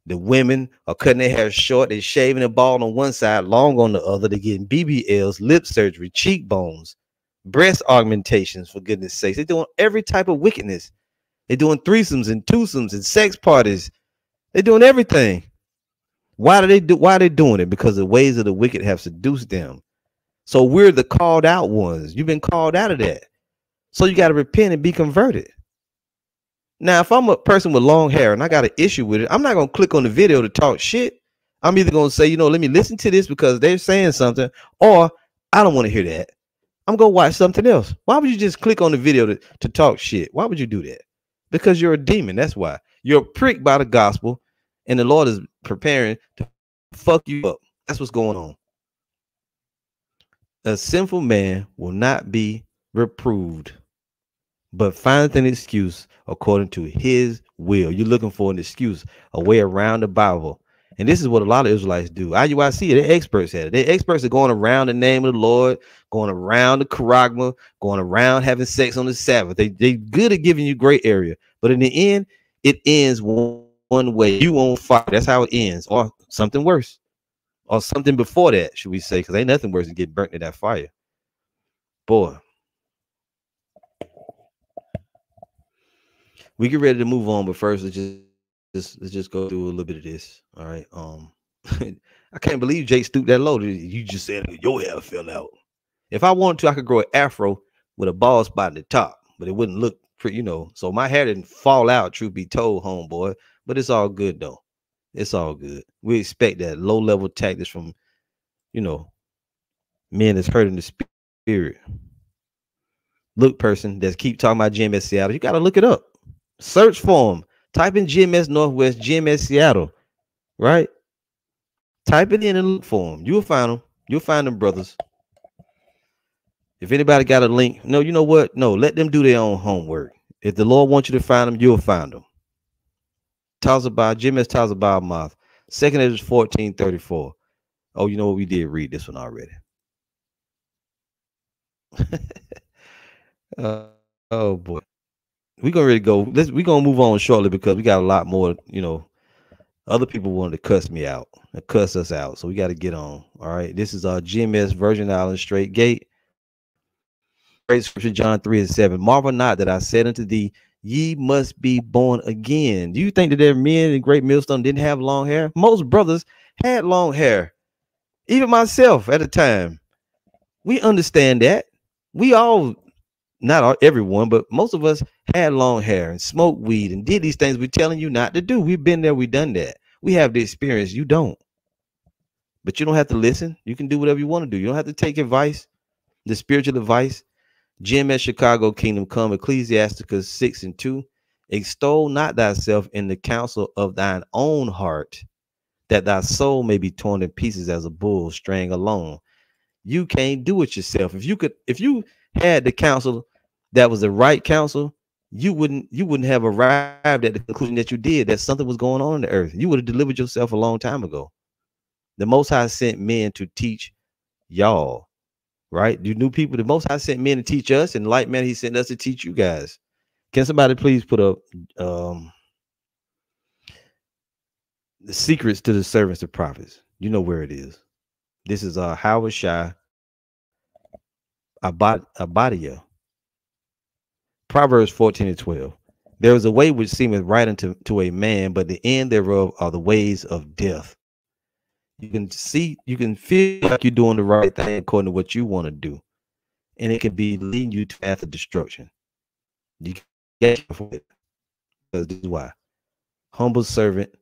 The women are cutting their hair short. They're shaving the bald on one side, long on the other. They're getting BBLs, lip surgery, cheekbones, breast augmentations, for goodness sakes. They're doing every type of wickedness. They're doing threesomes and twosomes and sex parties. They're doing everything. Why do they do why are they doing it? Because the ways of the wicked have seduced them. So we're the called out ones. You've been called out of that. So you got to repent and be converted. Now, if I'm a person with long hair and I got an issue with it, I'm not gonna click on the video to talk shit. I'm either gonna say, you know, let me listen to this because they're saying something, or I don't want to hear that. I'm gonna watch something else. Why would you just click on the video to, to talk shit? Why would you do that? Because you're a demon. That's why you're pricked by the gospel, and the Lord is preparing to fuck you up. That's what's going on. A sinful man will not be reproved, but findeth an excuse according to his will. You're looking for an excuse, a way around the Bible. And this is what a lot of Israelites do. IUIC, they're experts at it. They're experts at going around the name of the Lord, going around the charagma, going around having sex on the Sabbath. They, they're good at giving you gray area. But in the end, it ends one, one way. You won't fire. That's how it ends. Or something worse. Or something before that, should we say, because ain't nothing worse than get burnt in that fire. Boy, we get ready to move on, but first let's just, let's just go through a little bit of this. All right. Um, I can't believe Jake stooped that low. You just said your hair fell out. If I wanted to, I could grow an afro with a bald spot at the top, but it wouldn't look pretty, you know. So my hair didn't fall out, truth be told, homeboy. But it's all good though. It's all good. We expect that low level tactics from, you know, men that's hurting the spirit. Look, person that's keep talking about GMS Seattle, you got to look it up. Search for them. Type in GMS Northwest, GMS Seattle, right? Type it in and look for them. You'll find them. You'll find them, brothers. If anybody got a link, no, you know what? No, let them do their own homework. If the Lord wants you to find them, you'll find them. Tazabah, GMS Tazabah Moth. Second Esdras 1434. Oh, you know what? We did read this one already. uh, oh boy we're gonna really go. Let's we're gonna move on shortly because we got a lot more. You know, other people wanted to cuss me out, and cuss us out, so we got to get on. All right, this is our GMS Virgin Island Straight Gate. Great scripture, John 3 and 7. Marvel not that I said unto thee, ye must be born again. Do you think that their men in Great Millstone didn't have long hair? Most brothers had long hair, even myself at the time. We understand that. We all, not everyone, but most of us had long hair and smoked weed and did these things we're telling you not to do. We've been there, we've done that. We have the experience. You don't. But you don't have to listen. You can do whatever you want to do. You don't have to take advice, the spiritual advice. GMS Chicago Kingdom Come, Ecclesiasticus 6 and 2. Extol not thyself in the counsel of thine own heart, that thy soul may be torn in pieces as a bull straying alone. You can't do it yourself. If you could, if you had the counsel that was the right counsel, you wouldn't you wouldn't have arrived at the conclusion that you did that something was going on in the earth. You would have delivered yourself a long time ago. The Most High sent men to teach y'all, right? You new people. The Most High sent men to teach us, and like man, He sent us to teach you guys. Can somebody please put up um, the secrets to the servants of prophets? You know where it is. This is uh Howard Shai Abad Abadia. Proverbs 14 and 12. There is a way which seemeth right unto to a man, but the end thereof are the ways of death. You can see, you can feel like you're doing the right thing according to what you want to do, and it can be leading you to path of destruction. You get for it because this is why. Humble servant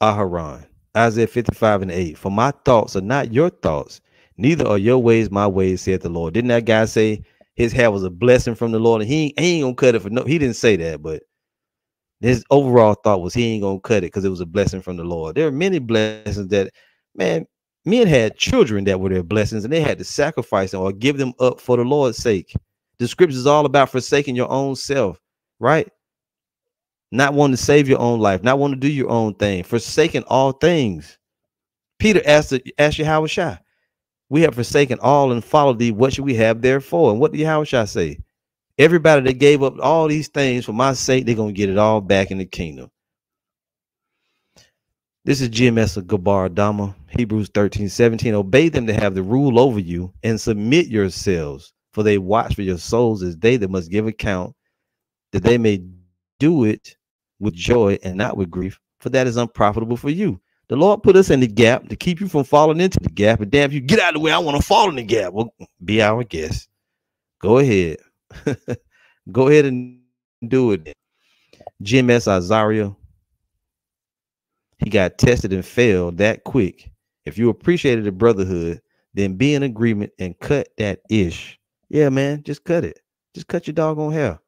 Aharon, Isaiah 55 and 8. For my thoughts are not your thoughts, neither are your ways my ways, said the Lord. Didn't that guy say his hair was a blessing from the Lord? And he, he ain't gonna cut it for no, he didn't say that, but his overall thought was he ain't gonna cut it because it was a blessing from the Lord. There are many blessings that, man, men had children that were their blessings, and they had to sacrifice them or give them up for the Lord's sake. The scripture is all about forsaking your own self, right? Not wanting to save your own life, not wanting to do your own thing, forsaking all things. Peter asked, asked Yahweh Shai, we have forsaken all and followed thee. What should we have therefore? And what did Yahweh Shai say? Everybody that gave up all these things for my sake, they're going to get it all back in the kingdom. This is GMS of Gabar Dama, Hebrews 13, 17. Obey them to have the rule over you and submit yourselves, for they watch for your souls as they that must give account, that they may do it with joy and not with grief, for that is unprofitable for you. The Lord put us in the gap to keep you from falling into the gap. And damn, if you get out of the way, I want to fall in the gap. Well, be our guest. Go ahead. Go ahead and do it. GMS Azaria, he got tested and failed that quick. If you appreciated the brotherhood, then be in agreement and cut that ish. Yeah, man, just cut it. Just cut your doggone hair.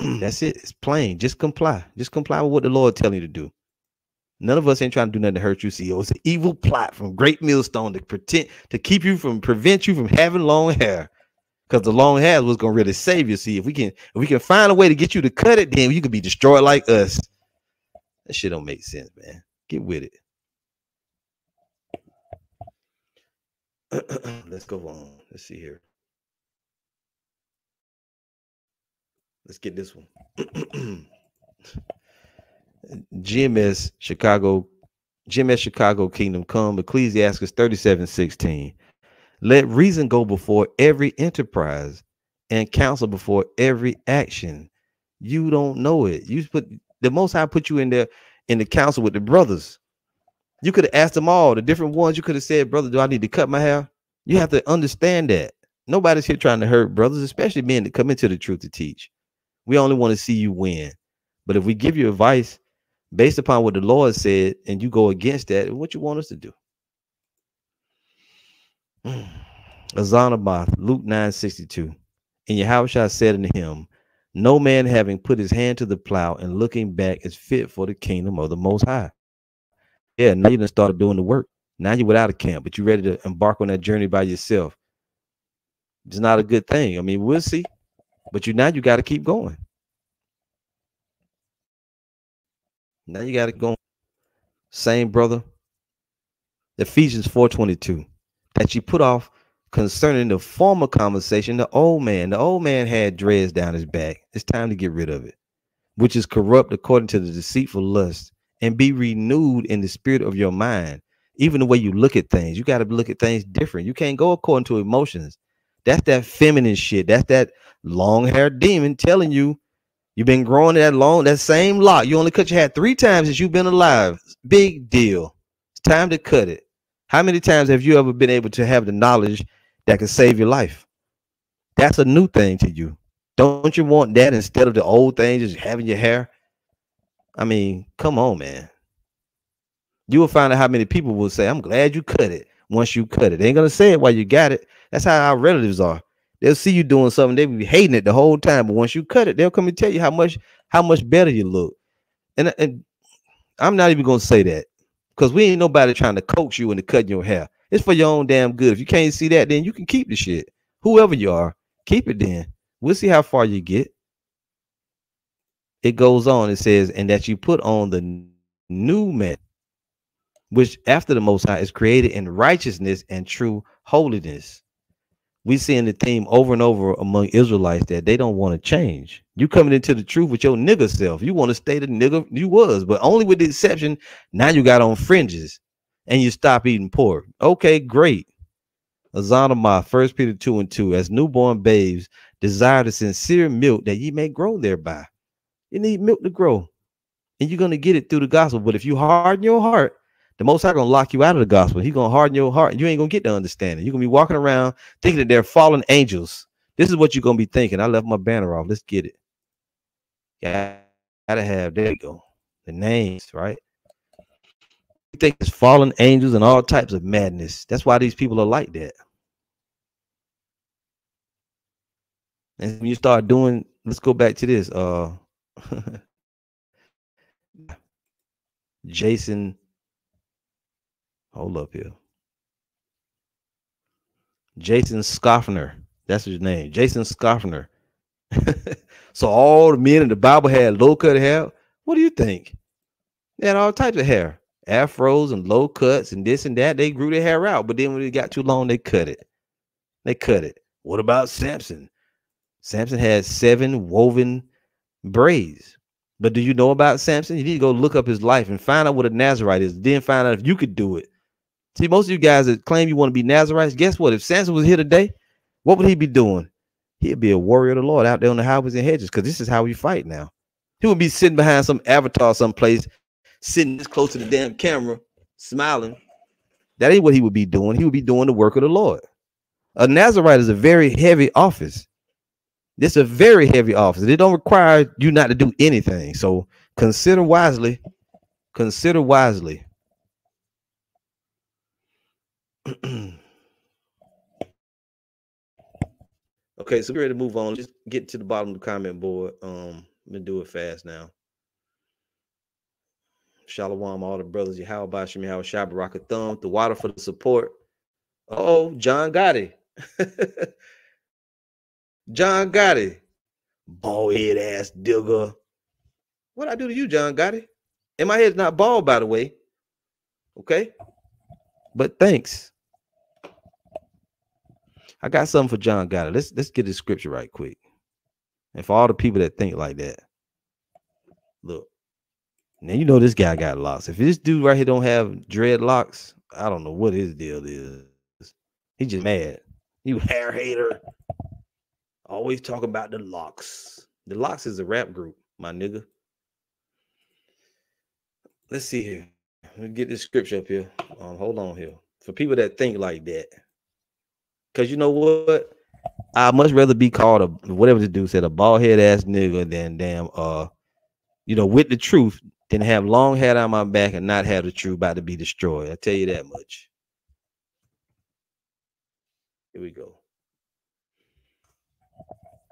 That's it. It's plain. Just comply. Just comply with what the Lord telling you to do. None of us ain't trying to do nothing to hurt you. See, it was an evil plot from Great Millstone to pretend to keep you from prevent you from having long hair. Because the long hair was gonna really save you. See, if we can if we can find a way to get you to cut it, then you could be destroyed like us. That shit don't make sense, man. Get with it. Let's go on. Let's see here. Let's get this one. GMS Chicago, GMS Chicago Kingdom Come, Ecclesiasticus 37 16. Let reason go before every enterprise and counsel before every action. You don't know it. You put the most high put you in there in the council with the brothers. You could have asked them all, the different ones. You could have said, Brother, do I need to cut my hair? You have to understand that. Nobody's here trying to hurt brothers, especially men that come into the truth to teach. We only want to see you win. But if we give you advice based upon what the Lord said and you go against that, what you want us to do? Azanabath, Luke 9 62. And Yahushua said unto him, No man having put his hand to the plow and looking back is fit for the kingdom of the Most High. Yeah, now you done started doing the work. Now you're without a camp, but you're ready to embark on that journey by yourself. It's not a good thing. I mean, we'll see. But you now you got to keep going. Now you got to go. Same brother. Ephesians 4:22. That you put off concerning the former conversation, the old man. The old man had dreads down his back. It's time to get rid of it, which is corrupt according to the deceitful lust, and be renewed in the spirit of your mind. Even the way you look at things, you got to look at things different. You can't go according to emotions. That's that feminine shit. That's that long haired demon telling you you've been growing that long, that same lock. You only cut your hair three times since you've been alive. Big deal. It's time to cut it. How many times have you ever been able to have the knowledge that can save your life? That's a new thing to you. Don't you want that instead of the old thing, just having your hair? I mean, come on, man. You will find out how many people will say, I'm glad you cut it once you cut it. They ain't gonna say it while you got it. That's how our relatives are. They'll see you doing something, They'll be hating it the whole time. But once you cut it, they'll come and tell you how much how much better you look. And, uh, and I'm not even gonna say that because we ain't nobody trying to coach you into cutting your hair. It's for your own damn good. If you can't see that, then you can keep the shit. Whoever you are, keep it then. We'll see how far you get. It goes on, it says, and that you put on the new man, which after the Most High is created in righteousness and true holiness. We seeing the theme over and over among Israelites that they don't want to change. You coming into the truth with your nigga self. You want to stay the nigga you was, but only with the exception. Now you got on fringes and you stop eating pork. Okay, great. Azanamah, First Peter 2 and 2. As newborn babes, desire the sincere milk that ye may grow thereby. You need milk to grow, and you're gonna get it through the gospel. But if you harden your heart, the most high gonna lock you out of the gospel. He's gonna harden your heart, you ain't gonna get the understanding. You're gonna be walking around thinking that they're fallen angels. This is what you're gonna be thinking. I left my banner off. Let's get it. Gotta have there you go. The names, right? You think it's fallen angels and all types of madness. That's why these people are like that. And when you start doing, let's go back to this. Uh Jason, hold up here. Jason Scoffner. That's his name. Jason Scoffner. so all the men in the Bible had low cut hair. What do you think? They had all types of hair, afros and low cuts and this and that. They grew their hair out, but then when it got too long, they cut it. They cut it. What about Samson? Samson had seven woven braids. But do you know about Samson? You need to go look up his life and find out what a Nazarite is. Then find out if you could do it. See, most of you guys that claim you want to be Nazarites, guess what? If Samson was here today, what would he be doing? He'd be a warrior of the Lord out there on the highways and hedges because this is how we fight now. He would be sitting behind some avatar someplace, sitting this close to the damn camera, smiling. That ain't what he would be doing. He would be doing the work of the Lord. A Nazarite is a very heavy office. This is a very heavy office. It don't require you not to do anything. So consider wisely. Consider wisely. okay, so we're ready to move on. Just get to the bottom of the comment board. Um, I'm gonna do it fast now. Shalom, all the brothers. Yahweh Bashim, Yahweh Shabbat Thumb, the water for the support. Oh, John Gotti. John Gotti, bald head ass digger. What I do to you, John Gotti? And my head's not bald, by the way. Okay, but thanks. I got something for John Gotti. Let's let's get the scripture right quick. And for all the people that think like that, look. Now you know this guy got locks. If this dude right here don't have dreadlocks, I don't know what his deal is. He just mad. You hair hater. Always talk about the locks. The locks is a rap group, my nigga. Let's see here. Let me get this scripture up here. Um, hold on here. For people that think like that. Because you know what? I'd much rather be called a whatever this dude said, a bald head ass nigga than damn uh, you know, with the truth, than have long hair on my back and not have the truth about to be destroyed. I tell you that much. Here we go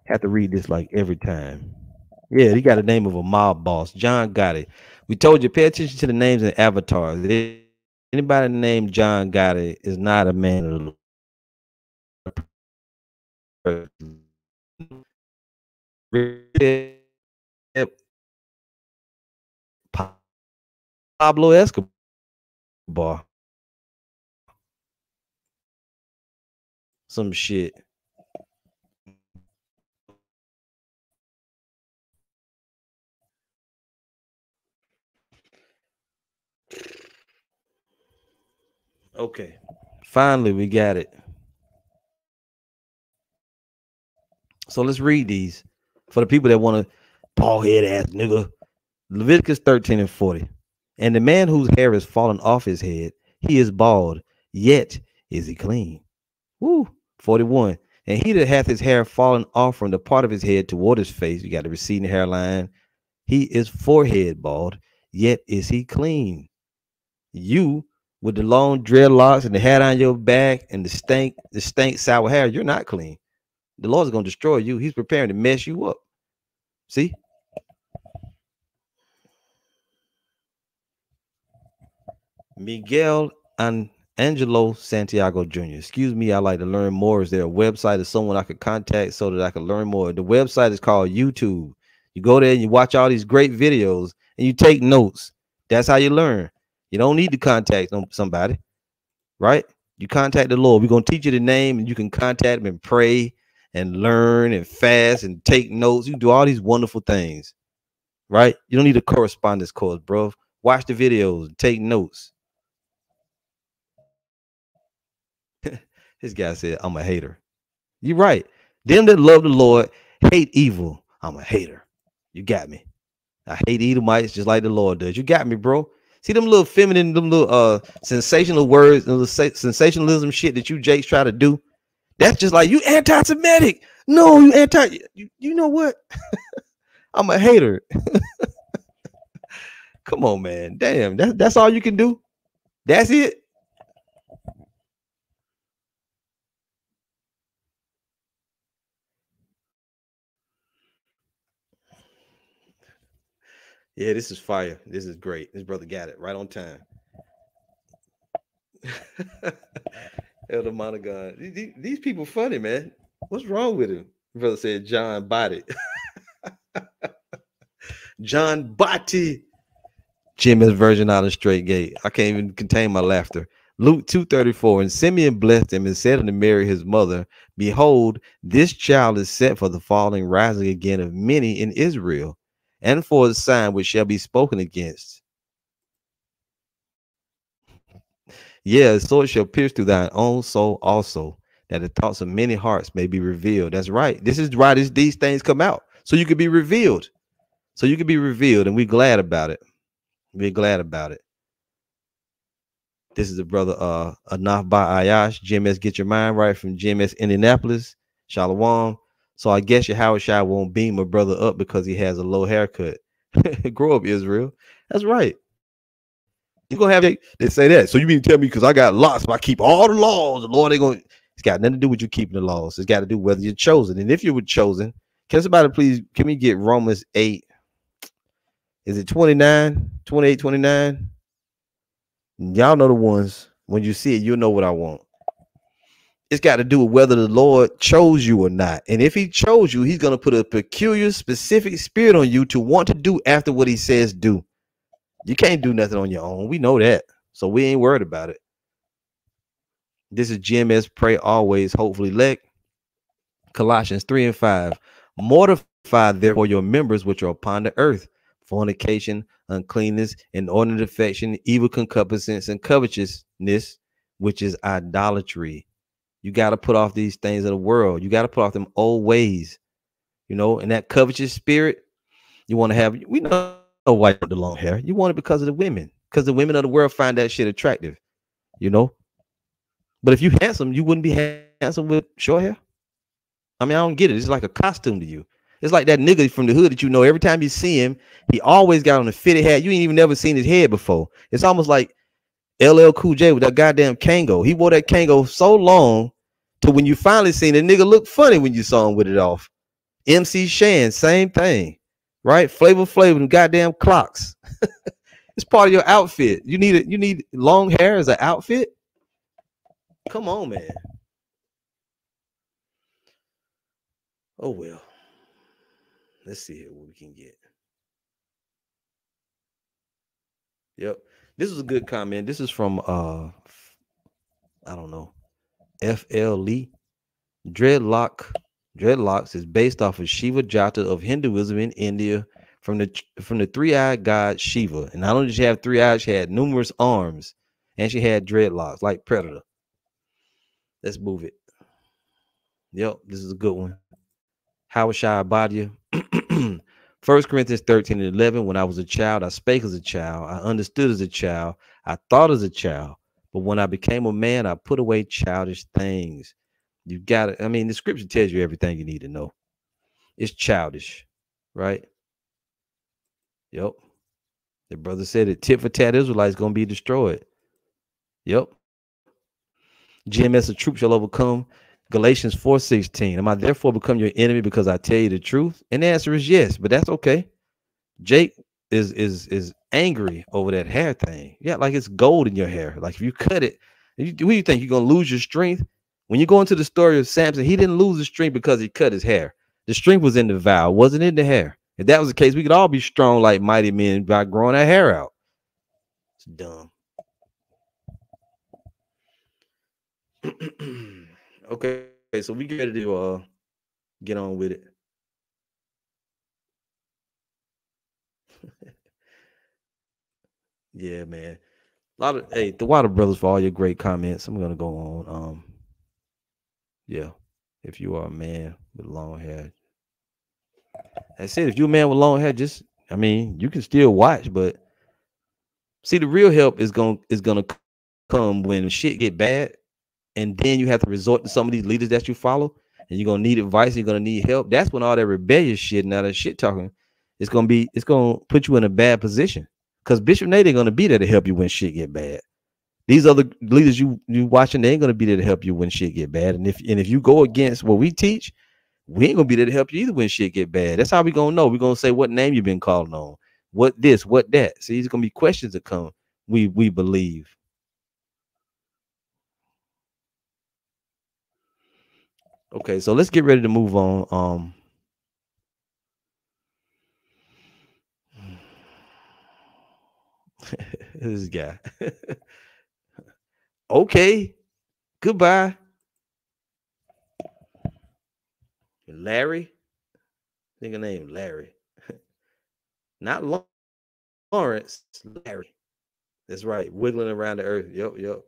have to read this like every time. Yeah, he got the name of a mob boss, John Gotti. We told you pay attention to the names and avatars. Anybody named John Gotti is not a man of the Pablo Escobar. Some shit. Okay. Finally, we got it. So let's read these for the people that want to bald head ass nigga. Leviticus 13 and 40. And the man whose hair is fallen off his head, he is bald, yet is he clean. Woo. 41. And he that hath his hair fallen off from the part of his head toward his face, you got the receding hairline, he is forehead bald, yet is he clean. You with the long dreadlocks and the hat on your back and the stank, the stank sour hair, you're not clean. The Lord's gonna destroy you. He's preparing to mess you up. See? Miguel and Angelo Santiago Jr. Excuse me, I like to learn more. Is there a website or someone I could contact so that I can learn more? The website is called YouTube. You go there and you watch all these great videos and you take notes. That's how you learn. You don't need to contact somebody, right? You contact the Lord. We're going to teach you the name and you can contact him and pray and learn and fast and take notes. You do all these wonderful things, right? You don't need a correspondence course, bro. Watch the videos, take notes. this guy said, I'm a hater. You're right. Them that love the Lord hate evil. I'm a hater. You got me. I hate Edomites just like the Lord does. You got me, bro. See them little feminine, them little uh sensational words, and the sensationalism shit that you Jakes try to do. That's just like you anti-Semitic. No, you anti. You, you know what? I'm a hater. Come on, man. Damn, that's that's all you can do. That's it. Yeah, this is fire. This is great. This brother got it right on time. Elder Monagon. These, people funny, man. What's wrong with him? Brother said John Body. John Body. Jim is virgin out of straight gate. I can't even contain my laughter. Luke 234 and Simeon blessed him and said unto Mary his mother, Behold, this child is set for the falling, rising again of many in Israel and for the sign which shall be spoken against. Yeah, so it shall pierce through thine own soul also, that the thoughts of many hearts may be revealed. That's right. This is why this, these things come out. So you could be revealed. So you could be revealed, and we're glad about it. We're glad about it. This is the brother uh Anaf by Ayash, GMS Get Your Mind Right from GMS Indianapolis. Shalom. So I guess your Howard Shai won't beam a brother up because he has a low haircut. Grow up, Israel. That's right. You're gonna have they say that. So you mean to tell me because I got lots, if I keep all the laws, the Lord ain't gonna it's got nothing to do with you keeping the laws. It's got to do whether you're chosen. And if you were chosen, can somebody please can we get Romans 8? Is it 29, 28, 29? Y'all know the ones. When you see it, you'll know what I want it's got to do with whether the Lord chose you or not. And if he chose you, he's going to put a peculiar, specific spirit on you to want to do after what he says do. You can't do nothing on your own. We know that. So we ain't worried about it. This is GMS Pray Always, hopefully let Colossians 3 and 5. Mortify therefore your members which are upon the earth fornication, uncleanness, inordinate affection, evil concupiscence, and covetousness, which is idolatry. You got to put off these things of the world. You got to put off them old ways, you know, and that covetous spirit. You want to have, we know why the long hair. You want it because of the women, because the women of the world find that shit attractive, you know. But if you handsome, you wouldn't be handsome with short hair. I mean, I don't get it. It's like a costume to you. It's like that nigga from the hood that you know. Every time you see him, he always got on a fitted hat. You ain't even never seen his head before. It's almost like LL Cool J with that goddamn Kangol. He wore that Kangol so long to when you finally seen the nigga look funny when you saw him with it off. MC Shan, same thing, right? Flavor Flav, and goddamn clocks. it's part of your outfit. You need it. You need long hair as an outfit. Come on, man. Oh well. Let's see here what we can get. Yep. This is a good comment. This is from uh I don't know. FL Lee. Dreadlock dreadlocks is based off of Shiva Jata of Hinduism in India from the from the three-eyed god Shiva. And not only did she have three eyes, she had numerous arms and she had dreadlocks like Predator. Let's move it. Yep, this is a good one. How shall I body you? First Corinthians 13 and 11. When I was a child, I spake as a child, I understood as a child, I thought as a child. But when I became a man, I put away childish things. You got it. I mean, the scripture tells you everything you need to know. It's childish, right? Yep. The brother said it. Tit for tat Israelites going to be destroyed. Yep. GMS, the troops shall overcome. Galatians 4:16. Am I therefore become your enemy because I tell you the truth? And the answer is yes, but that's okay. Jake is is is angry over that hair thing. Yeah, like it's gold in your hair. Like if you cut it, you, what do you think? You're gonna lose your strength? When you go into the story of Samson, he didn't lose his strength because he cut his hair. The strength was in the vow, wasn't in the hair. If that was the case, we could all be strong like mighty men by growing our hair out. It's dumb. okay, so we get to do uh get on with it. yeah, man. A lot of hey, the Water Brothers for all your great comments. I'm gonna go on. Um, yeah, if you are a man with long hair, I said if you're a man with long hair, just I mean, you can still watch, but see, the real help is gonna is gonna come when shit get bad, and then you have to resort to some of these leaders that you follow, and you're gonna need advice, you're gonna need help. That's when all that rebellious shit and all that shit talking, it's gonna be, it's gonna put you in a bad position. Because Bishop Nate ain't gonna be there to help you when shit get bad. These other leaders you you watching, they ain't gonna be there to help you when shit get bad. And if and if you go against what we teach, we ain't gonna be there to help you either when shit get bad. That's how we gonna know. we gonna say what name you've been calling on, what this, what that. See, these gonna be questions that come. We we believe. Okay, so let's get ready to move on. Um this guy. okay. Goodbye. Larry. Think her name Larry. Not Lawrence, Larry. That's right. Wiggling around the earth. Yep, yep.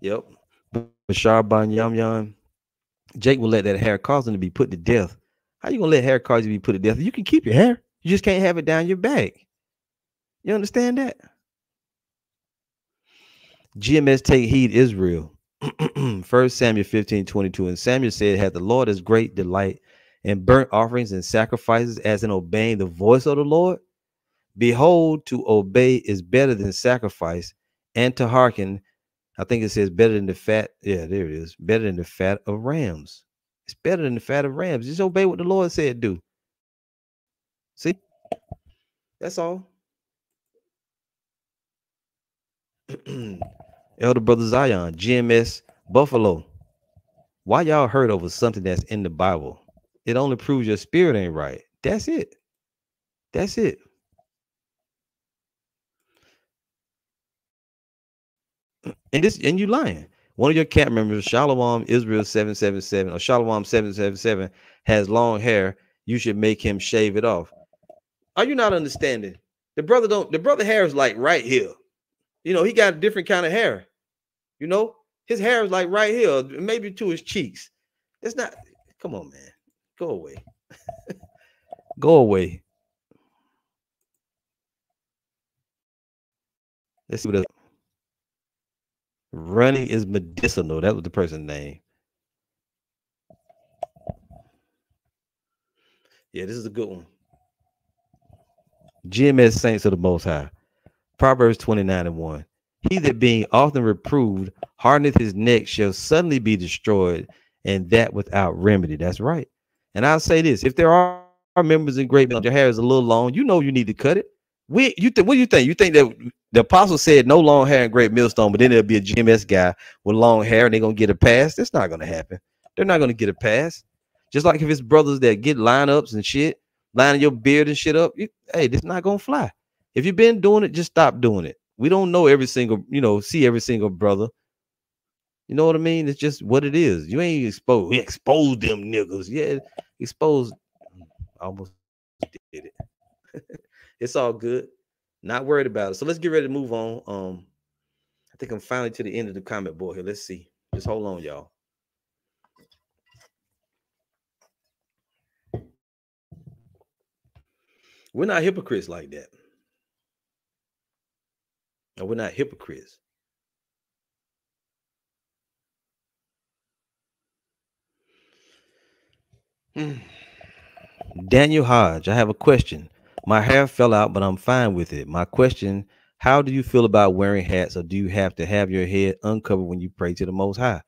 Yep. Bashar Ban Yum Yum. Jake will let that hair cause him to be put to death. How you gonna let hair to be put to death? You can keep your hair. You just can't have it down your back. You understand that? GMS take heed Israel. First Samuel 15 22. And Samuel said, Had the Lord as great delight in burnt offerings and sacrifices as in obeying the voice of the Lord? Behold, to obey is better than sacrifice, and to hearken, I think it says better than the fat. Yeah, there it is. Better than the fat of rams. It's better than the fat of rams. Just obey what the Lord said do. See? That's all. Elder Brother Zion, GMS Buffalo. Why y'all hurt over something that's in the Bible? It only proves your spirit ain't right. That's it. That's it. And this and you lying. One of your camp members, Shalom Israel 777 or Shalom 777, has long hair. You should make him shave it off. Are you not understanding? The brother don't the brother hair is like right here. You know, he got a different kind of hair. You know, his hair is like right here, maybe to his cheeks. It's not. Come on, man. Go away. Go away. Let's see what else. Running is medicinal. That was the person's name. Yeah, this is a good one. GMS Saints of the Most High. Proverbs 29 and 1. He that being often reproved hardeneth his neck shall suddenly be destroyed, and that without remedy. That's right. And I'll say this: if there are members in great your hair is a little long, you know you need to cut it. We you what do you think? You think that the apostle said no long hair in great millstone, but then there'll be a GMS guy with long hair and they're gonna get a pass? That's not gonna happen. They're not gonna get a pass. Just like if it's brothers that get lineups and shit, lining your beard and shit up, you, hey, this not gonna fly. If you've been doing it, just stop doing it. We don't know every single, you know, see every single brother. You know what I mean? It's just what it is. You ain't exposed. We exposed them niggas. Yeah, exposed. Almost did it. it's all good. Not worried about it. So let's get ready to move on. Um, I think I'm finally to the end of the comment board here. Let's see. Just hold on, y'all. We're not hypocrites like that. No, we're not hypocrites. Daniel Hodge, I have a question. My hair fell out, but I'm fine with it. My question How do you feel about wearing hats, or do you have to have your head uncovered when you pray to the Most High?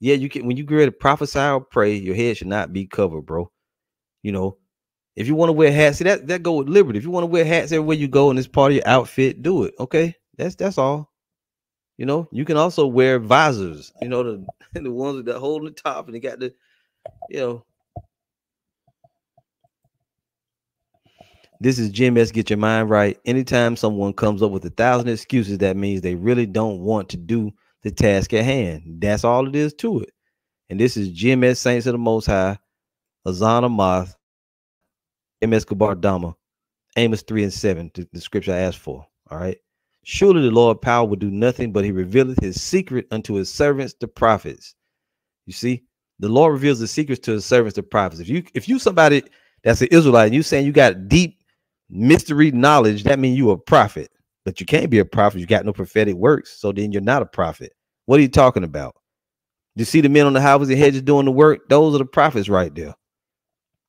Yeah, you can. When you get to prophesy or pray, your head should not be covered, bro. You know, if you want to wear hats, see that that go with liberty. If you want to wear hats everywhere you go and it's part of your outfit, do it. Okay, that's that's all. You know, you can also wear visors. You know, the the ones that hold the top and they got the, you know, This is GMS. Get your mind right. Anytime someone comes up with a thousand excuses, that means they really don't want to do the task at hand. That's all it is to it. And this is GMS. Saints of the Most High, Azana Moth, M.S. Dama, Amos 3 and 7, the, the scripture I asked for. All right. Surely the Lord power will do nothing, but he revealeth his secret unto his servants, the prophets. You see, the Lord reveals the secrets to his servants, the prophets. If you if you somebody that's an Israelite and you saying you got deep mystery knowledge, that means you a prophet. But you can't be a prophet. You got no prophetic works. So then you're not a prophet. What are you talking about? You see the men on the highways and hedges doing the work? Those are the prophets right there.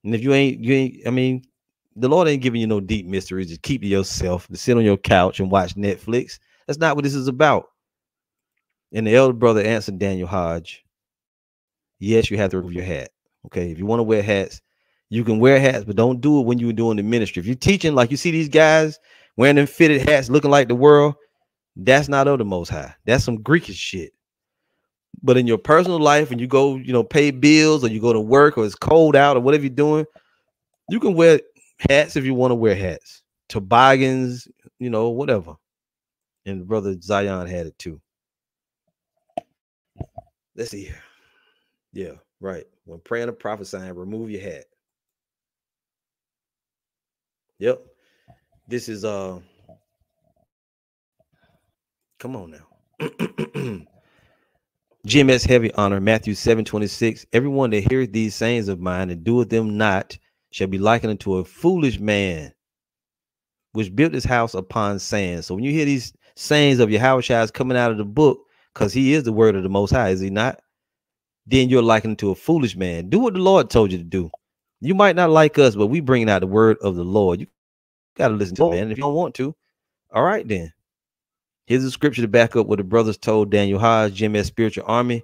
And if you ain't, you ain't, I mean, the Lord ain't giving you no deep mysteries to keep to yourself, to sit on your couch and watch Netflix. That's not what this is about. And the elder brother answered Daniel Hodge, Yes, you have to remove your hat. Okay. If you want to wear hats, you can wear hats, but don't do it when you're doing the ministry. If you're teaching, like you see these guys wearing them fitted hats looking like the world, that's not of the most high. That's some Greekish shit. But in your personal life, when you go, you know, pay bills or you go to work or it's cold out or whatever you're doing, you can wear hats if you want to wear hats, toboggans, you know, whatever. And brother Zion had it too. Let's see. Yeah, right. When praying or prophesying, remove your hat. Yep. This is uh come on now. GMS heavy honor, Matthew 7 26. Everyone that heareth these sayings of mine and doeth them not shall be likened unto a foolish man which built his house upon sand. So when you hear these sayings of your Yahushua coming out of the book, because he is the word of the most high, is he not? Then you're likened to a foolish man. Do what the Lord told you to do. You might not like us, but we bringing out the word of the Lord. You got to listen to man. If you don't want to, all right then. Here's a scripture to back up what the brothers told Daniel Hodge, GMS. Spiritual Army.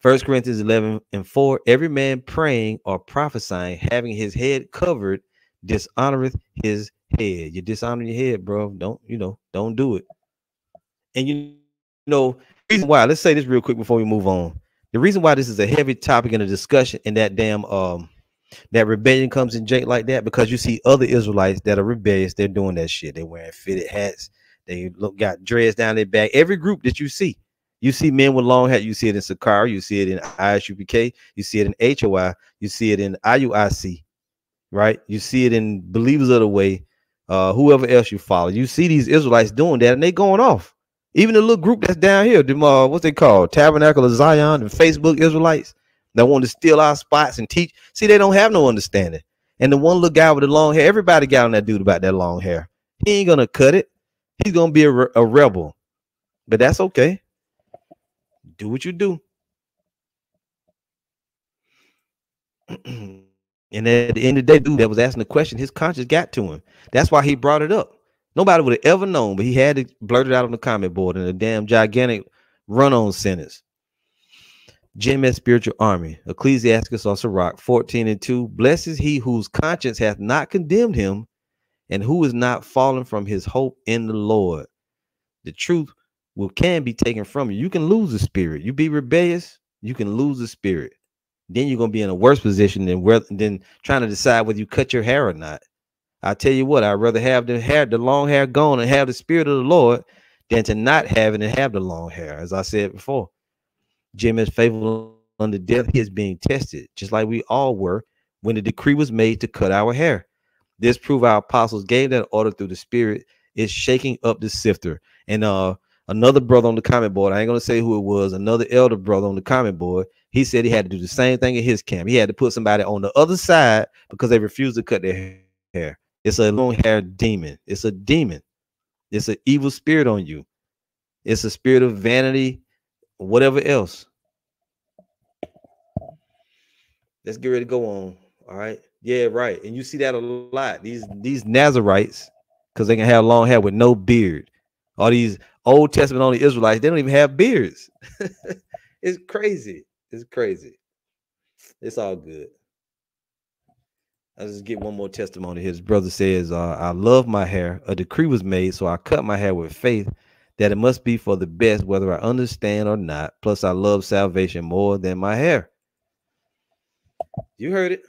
First Corinthians 11 and 4. Every man praying or prophesying, having his head covered, dishonoreth his head. You're dishonoring your head, bro. Don't, you know, don't do it. And you know, reason why, let's say this real quick before we move on. The reason why this is a heavy topic in a discussion in that damn um that rebellion comes in Jake like that because you see other Israelites that are rebellious, they're doing that shit. They're wearing fitted hats, they look got dreads down their back. Every group that you see, you see men with long hair, you see it in Sicarii, you see it in ISUPK, you see it in HOI, you see it in IUIC, right? You see it in Believers of the Way, uh, whoever else you follow. You see these Israelites doing that and they going off. Even the little group that's down here, them, uh, what's they called? Tabernacle of Zion and Facebook Israelites that want to steal our spots and teach. See, they don't have no understanding. And the one little guy with the long hair, everybody got on that dude about that long hair. He ain't gonna cut it. He's gonna be a, a rebel, but that's okay. Do what you do. and at the end of the day, dude that was asking the question, his conscience got to him. That's why he brought it up. Nobody would have ever known, but he had to blurt it out on the comment board in a damn gigantic run-on sentence. GMS Spiritual Army, Ecclesiasticus on Sirach 14 and 2. Blesses he whose conscience hath not condemned him, and who is not fallen from his hope in the Lord. The truth will can be taken from you. You can lose the spirit. You be rebellious, you can lose the spirit. Then you're gonna be in a worse position than than trying to decide whether you cut your hair or not. I tell you what, I'd rather have the hair, the long hair gone and have the spirit of the Lord than to not have it and have the long hair, as I said before. Jim is faithful under death. He is being tested, just like we all were when the decree was made to cut our hair. This prove our apostles gave that order through the spirit is shaking up the sifter. And uh another brother on the comment board, I ain't gonna say who it was, another elder brother on the comment board, he said he had to do the same thing in his camp. He had to put somebody on the other side because they refused to cut their hair. It's a long hair demon. It's a demon. It's an evil spirit on you. It's a spirit of vanity, whatever else. Let's get ready to go on. All right. Yeah, right. And you see that a lot. These these Nazarites, because they can have long hair with no beard. All these Old Testament only Israelites, they don't even have beards. it's crazy. It's crazy. It's all good. I'll just get one more testimony. His brother says, uh, I love my hair. A decree was made, so I cut my hair with faith that it must be for the best, whether I understand or not. Plus, I love salvation more than my hair. You heard it.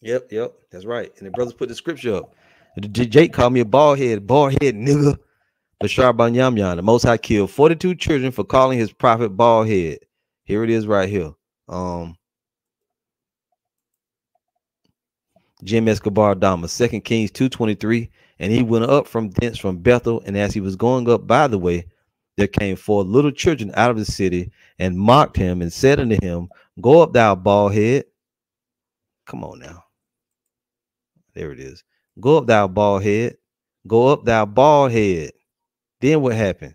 Yep, yep, that's right. And the brothers put the scripture up. Jake called me a bald head, bald head nigga. Bashar Banyamyan, the Most High killed 42 children for calling his prophet bald head. Here it is right here. Um, Jim Escobar Dama, Second Kings 223. And he went up from thence from Bethel, and as he was going up by the way, there came four little children out of the city and mocked him and said unto him, Go up, thou bald head. Come on now. There it is. Go up, thou bald head. Go up, thou bald head. Then what happened?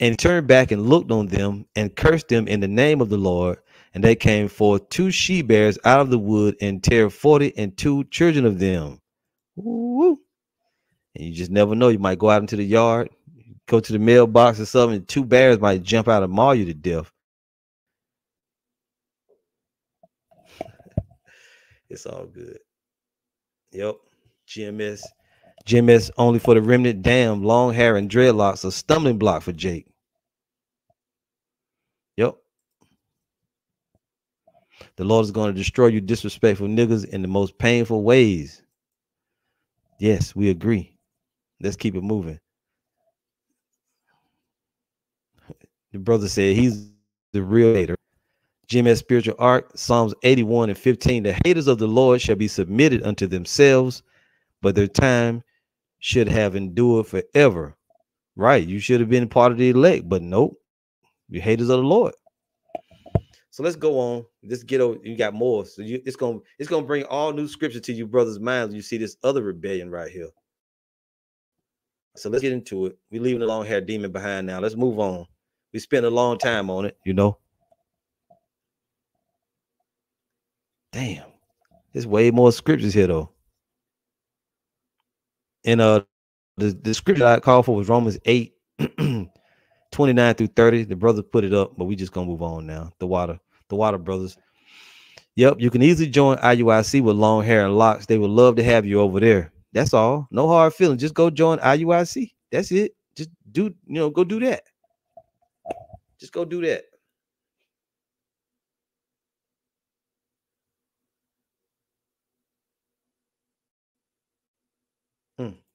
And turned back and looked on them and cursed them in the name of the Lord. And they came forth two she bears out of the wood and tear forty and two children of them. Woo. And you just never know. You might go out into the yard, go to the mailbox or something, and two bears might jump out and maul you to death. It's all good. Yep. GMS. GMS only for the remnant. Damn, long hair and dreadlocks a stumbling block for Jake. Yep. The Lord is going to destroy you disrespectful niggas in the most painful ways. Yes, we agree. Let's keep it moving. The brother said he's the real hater. GMS Spiritual Ark, Psalms 81 and 15. The haters of the Lord shall be submitted unto themselves, but their time should have endured forever. Right. You should have been part of the elect, but nope. You haters of the Lord. So let's go on. Let's get over. You got more. So you, it's gonna it's gonna bring all new scripture to you, brothers' minds. You see this other rebellion right here. So let's get into it. We're leaving the long hair demon behind now. Let's move on. We spent a long time on it, you know. Damn, there's way more scriptures here though. And uh the, the scripture I called for was Romans 8, 29 through 30. The brothers put it up, but we just gonna move on now. The water, the water brothers. Yep, you can easily join IUIC with long hair and locks. They would love to have you over there. That's all. No hard feelings. Just go join IUIC. That's it. Just do, you know, go do that. Just go do that.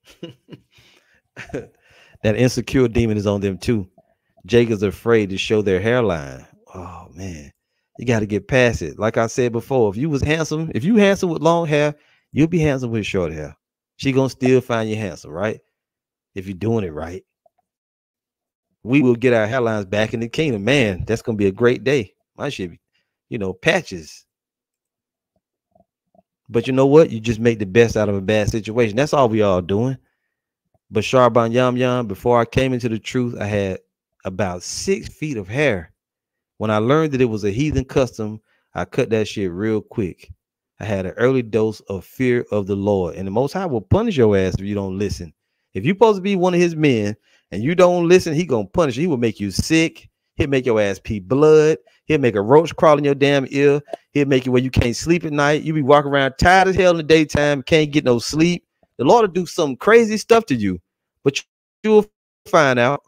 that insecure demon is on them too. Jake is afraid to show their hairline. Oh man, you got to get past it. Like I said before, if you was handsome, if you handsome with long hair, you'll be handsome with short hair. She gonna still find you handsome, right? If you're doing it right. We will get our hairlines back in the kingdom. Man, that's gonna be a great day. My shit, you know, patches. But you know what? You just make the best out of a bad situation. That's all we all doing. But Sharban Yam Yam, before I came into the truth, I had about six feet of hair. When I learned that it was a heathen custom, I cut that shit real quick. I had an early dose of fear of the Lord. And the Most High will punish your ass if you don't listen. If you're supposed to be one of his men and you don't listen, he gonna punish you. He will make you sick. He'll make your ass pee blood. He'll make a roach crawl in your damn ear. He'll make you where you can't sleep at night. You be walking around tired as hell in the daytime, can't get no sleep. The Lord will do some crazy stuff to you, but you'll find out.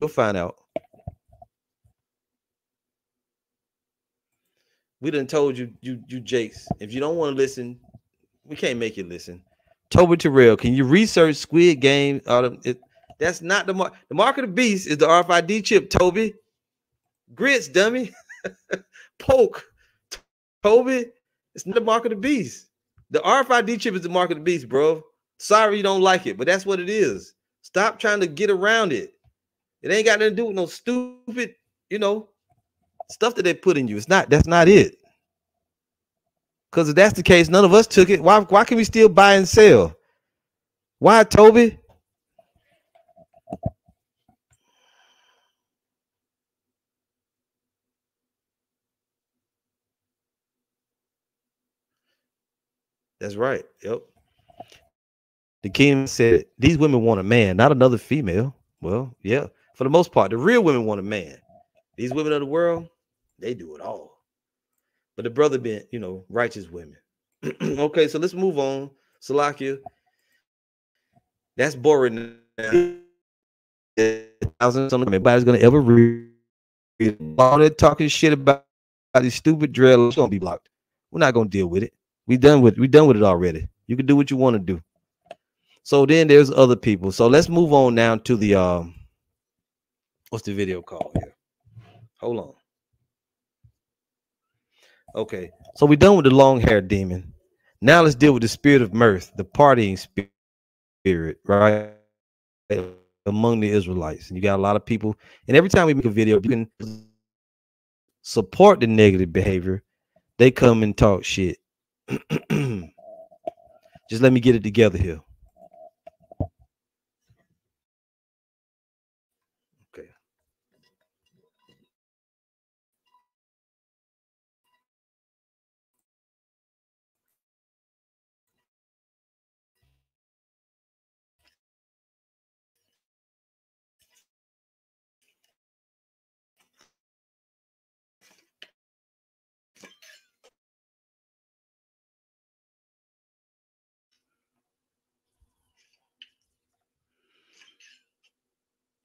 You'll find out. We done told you, you, you Jakes. If you don't want to listen, we can't make you listen. Toby Terrell, can you research Squid Game? Uh, it, that's not the mark. The mark of the beast is the RFID chip. Toby, grits, dummy, poke, Toby. It's not the mark of the beast. The RFID chip is the mark of the beast, bro. Sorry you don't like it, but that's what it is. Stop trying to get around it. It ain't got nothing to do with no stupid, you know, Stuff that they put in you. It's not. That's not it. Because if that's the case, none of us took it. Why? Why can we still buy and sell? Why, Toby? That's right. Yep. The king said these women want a man, not another female. Well, yeah, for the most part, the real women want a man. These women of the world, they do it all. But the brother been, you know, righteous women. okay, so let's move on. Salakia. That's boring. Thousands on everybody's gonna ever read all that talking shit about, these stupid drills gonna be blocked. We're not gonna deal with it. We done with we done with it already. You can do what you want to do. So then there's other people. So let's move on now to the um what's the video called here? Hold on. Okay, so we're done with the long hair demon. Now let's deal with the spirit of mirth, the partying spirit, right? Among the Israelites. And you got a lot of people, and every time we make a video, you can support the negative behavior. They come and talk shit. Just let me get it together here.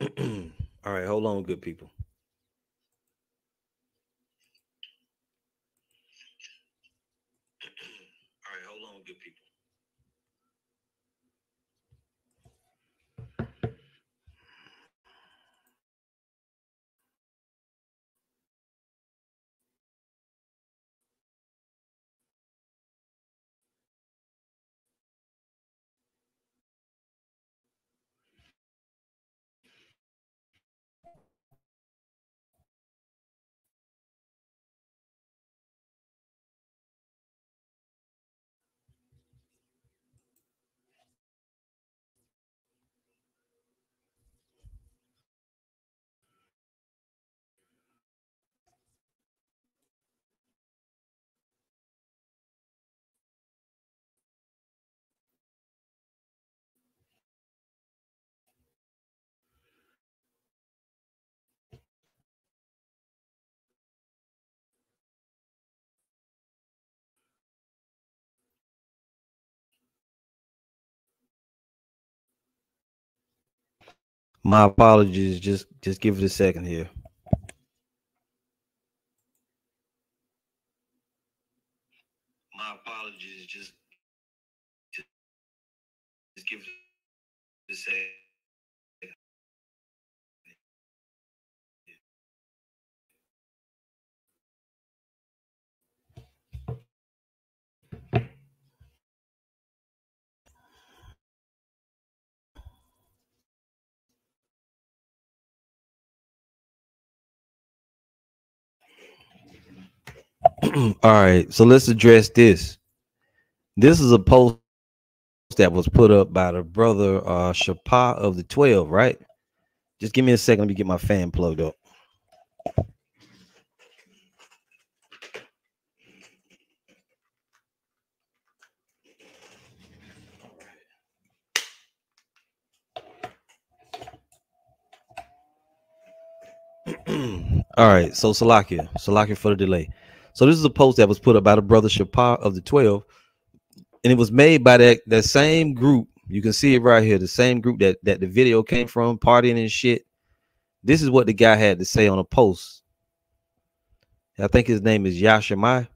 All right, hold on, good people. My apologies. Just just give it a second here. My apologies. Just just, just give it a second. All right, so let's address this. This is a post that was put up by the brother uh Shapa of the 12, right? Just give me a second, let me get my fan plugged up. All right, so Salakia, Salakia for the delay. So this is a post that was put up by the brother Shapar of the 12, and it was made by that that same group. You can see it right here, the same group that that the video came from, partying and shit. This is what the guy had to say on a post. I think his name is Yashimai.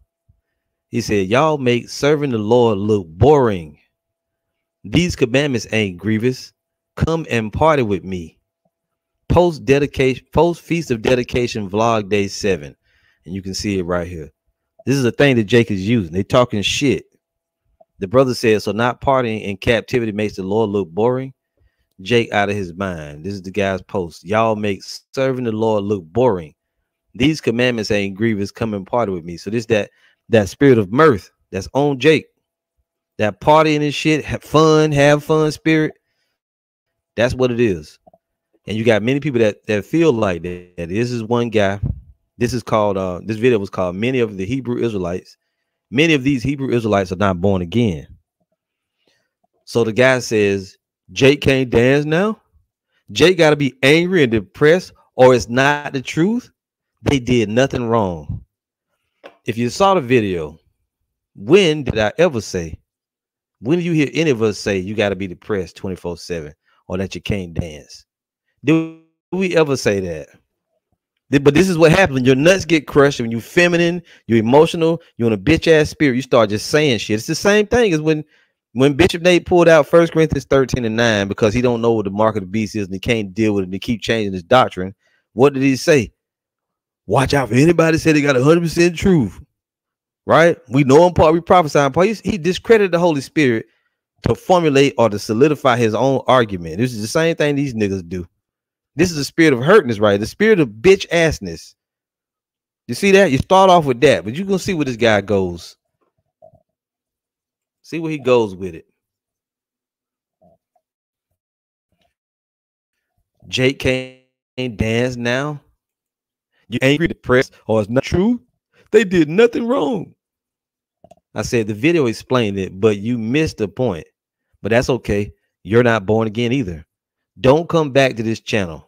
He said, Y'all make serving the Lord look boring. These commandments ain't grievous. Come and party with me. Post dedication, post feast of dedication vlog day seven and you can see it right here. This is a thing that Jake is using. They talking shit. The brother says, so not partying in captivity makes the Lord look boring. Jake out of his mind. This is the guy's post. Y'all make serving the Lord look boring. These commandments ain't grievous Come and party with me. So this that that spirit of mirth that's on Jake, that partying and shit, have fun, have fun spirit. That's what it is. And you got many people that that feel like that. This is one guy. This is called uh this video was called Many of the Hebrew Israelites. Many of these Hebrew Israelites are not born again. So the guy says, Jake can't dance now. Jake got to be angry and depressed, or it's not the truth. They did nothing wrong. If you saw the video, when did I ever say? When do you hear any of us say you got to be depressed 24 7 or that you can't dance? Do we ever say that? But this is what happens your nuts get crushed, when you're feminine, you're emotional, you're in a bitch ass spirit, you start just saying shit. It's the same thing as when when Bishop Nate pulled out First Corinthians 13 and 9 because he don't know what the mark of the beast is and he can't deal with it and he keep changing his doctrine. What did he say? Watch out for anybody said they got 100% truth. Right? We know him part, we prophesy Paul. He, he discredited the Holy Spirit to formulate or to solidify his own argument. This is the same thing these niggas do. This is the spirit of hurtness, right? The spirit of bitch assness. You see that? You start off with that, but you're gonna see where this guy goes. See where he goes with it. Jake can't dance now. You angry, depressed, or it's not true? They did nothing wrong. I said the video explained it, but you missed the point. But that's okay. You're not born again either. Don't come back to this channel.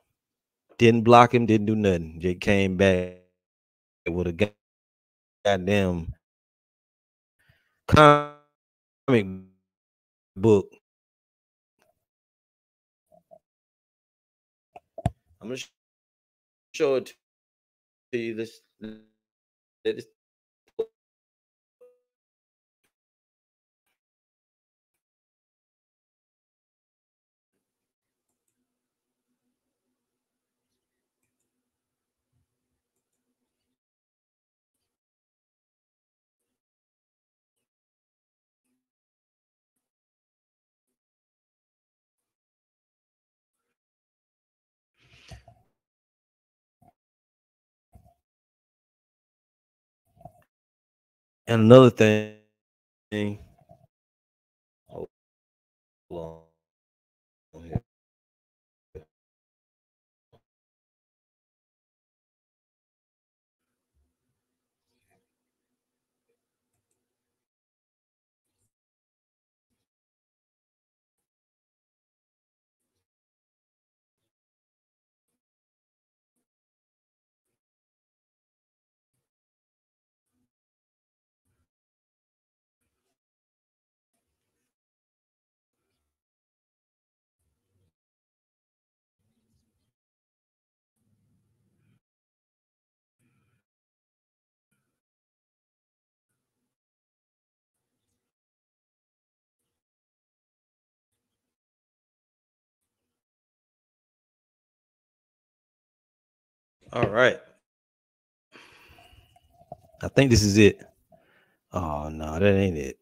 Didn't block him, didn't do nothing. Jake came back with a goddamn comic book. I'm gonna show it to you. This, this And another thing, hold on. All right. I think this is it. Oh no, that ain't it.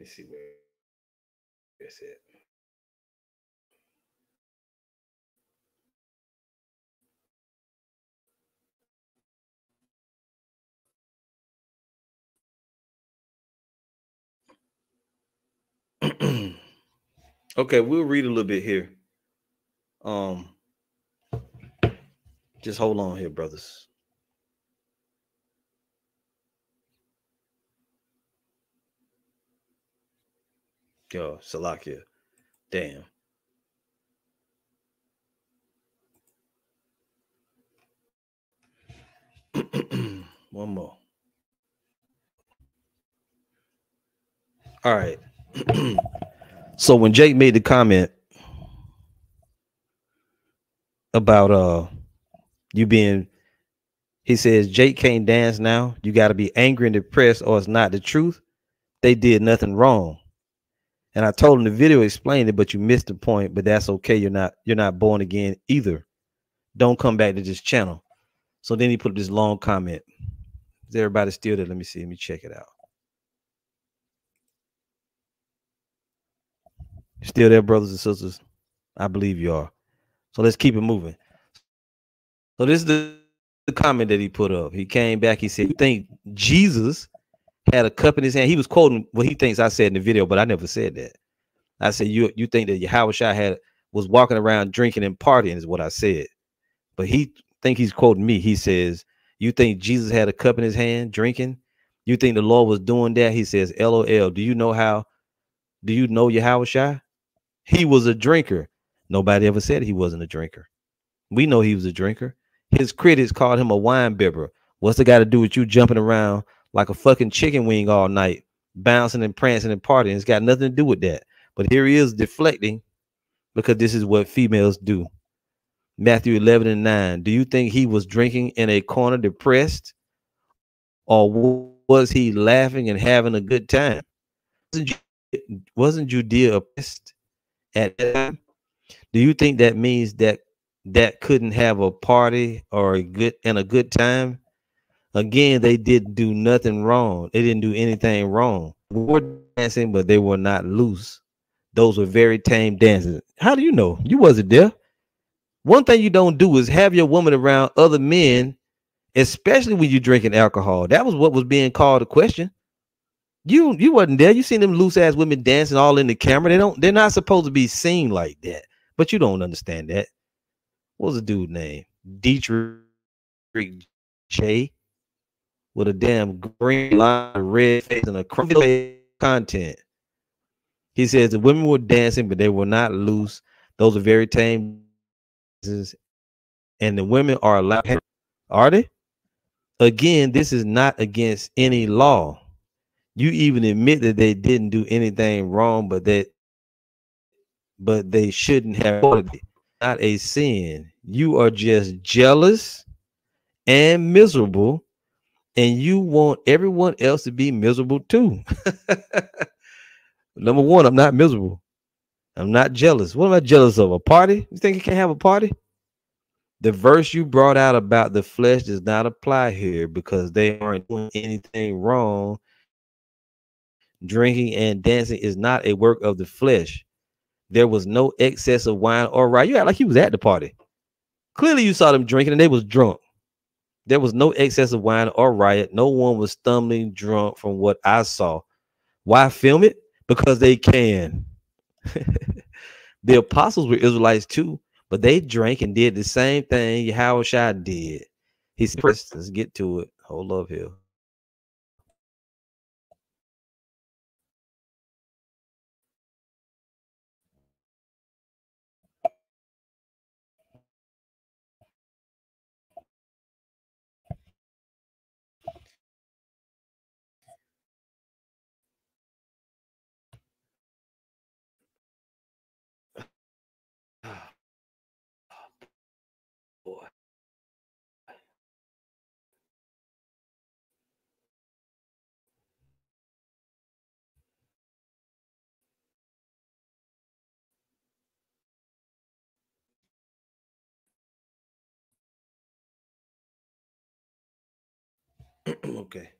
Me see where it's at. Okay, we'll read a little bit here. Um, just hold on here, brothers. Yo, Salakia. Damn. One more. All right. so when Jake made the comment about uh you being he says Jake can't dance now. You got to be angry and depressed, or it's not the truth. They did nothing wrong. And I told him the video explained it, but you missed the point. But that's okay. You're not you're not born again either. Don't come back to this channel. So then he put this long comment. Is everybody still there? Let me see. Let me check it out. Still there, brothers and sisters? I believe you are. So let's keep it moving. So this is the, the comment that he put up. He came back. He said, "You think Jesus had a cup in his hand?" He was quoting what he thinks I said in the video, but I never said that. I said, "You you think that Yahushua had was walking around drinking and partying?" Is what I said. But he think he's quoting me. He says, "You think Jesus had a cup in his hand drinking? You think the Lord was doing that?" He says, "LOL. Do you know how? Do you know Yahushua? He was a drinker. Nobody ever said he wasn't a drinker. We know he was a drinker. His critics called him a wine bibber. What's the got to do with you jumping around like a fucking chicken wing all night, bouncing and prancing and partying? It's got nothing to do with that. But here he is deflecting because this is what females do. Matthew 11 and 9. Do you think he was drinking in a corner depressed? Or was he laughing and having a good time? Wasn't, wasn't Judea oppressed at that time? Do you think that means that that couldn't have a party or a good and a good time? Again, they didn't do nothing wrong. They didn't do anything wrong. We were dancing, but they were not loose. Those were very tame dances. How do you know? You wasn't there. One thing you don't do is have your woman around other men, especially when you're drinking alcohol. That was what was being called a question. You you wasn't there. You seen them loose ass women dancing all in the camera. They don't. They're not supposed to be seen like that. But you don't understand that. What was the dude name? Dietrich J with a damn green line, red face, and a crazy content. He says the women were dancing, but they were not loose. Those are very tame. And the women are allowed. Are they? Again, this is not against any law. You even admit that they didn't do anything wrong, but that but they shouldn't have not a sin. You are just jealous and miserable, and you want everyone else to be miserable too. Number one, I'm not miserable. I'm not jealous. What am I jealous of? A party? You think you can't have a party? The verse you brought out about the flesh does not apply here because they aren't doing anything wrong. Drinking and dancing is not a work of the flesh. There was no excess of wine or rye. You act like he was at the party. Clearly, you saw them drinking and they was drunk. There was no excess of wine or riot. No one was stumbling drunk from what I saw. Why film it? Because they can. the apostles were Israelites too, but they drank and did the same thing Yahweh did. He said, let's get to it. Hold up here. Okay.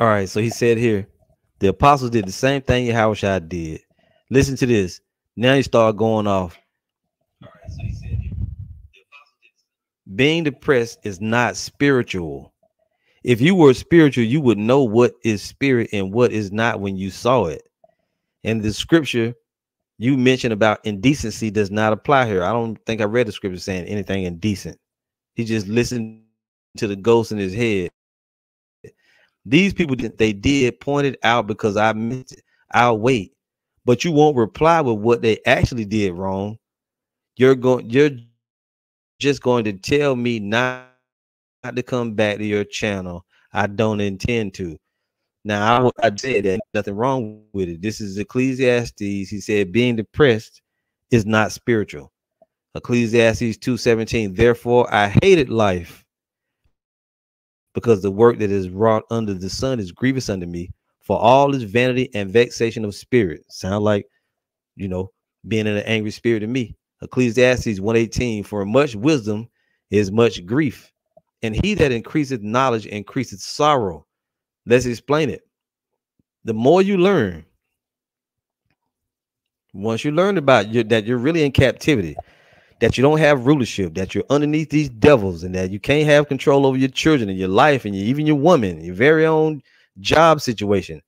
All right, so he said here, the apostles did the same thing Yahushua did. Listen to this. Now you start going off. being depressed is not spiritual. If you were spiritual, you would know what is spirit and what is not when you saw it. And the scripture you mentioned about indecency does not apply here. I don't think I read the scripture saying anything indecent. He just listened to the ghost in his head. These people they did point it out because I meant it. I'll wait. But you won't reply with what they actually did wrong. You're going you're just going to tell me not, not to come back to your channel. I don't intend to. Now I, I said that nothing wrong with it. This is Ecclesiastes. He said being depressed is not spiritual. Ecclesiastes 2:17. Therefore, I hated life because the work that is wrought under the sun is grievous unto me, for all is vanity and vexation of spirit. Sound like you know, being in an angry spirit to me. Ecclesiastes 118. For much wisdom is much grief, and he that increaseth knowledge increaseth sorrow. Let's explain it. The more you learn, once you learn about you, that you're really in captivity, that you don't have rulership, that you're underneath these devils, and that you can't have control over your children and your life and your, even your woman, your very own job situation,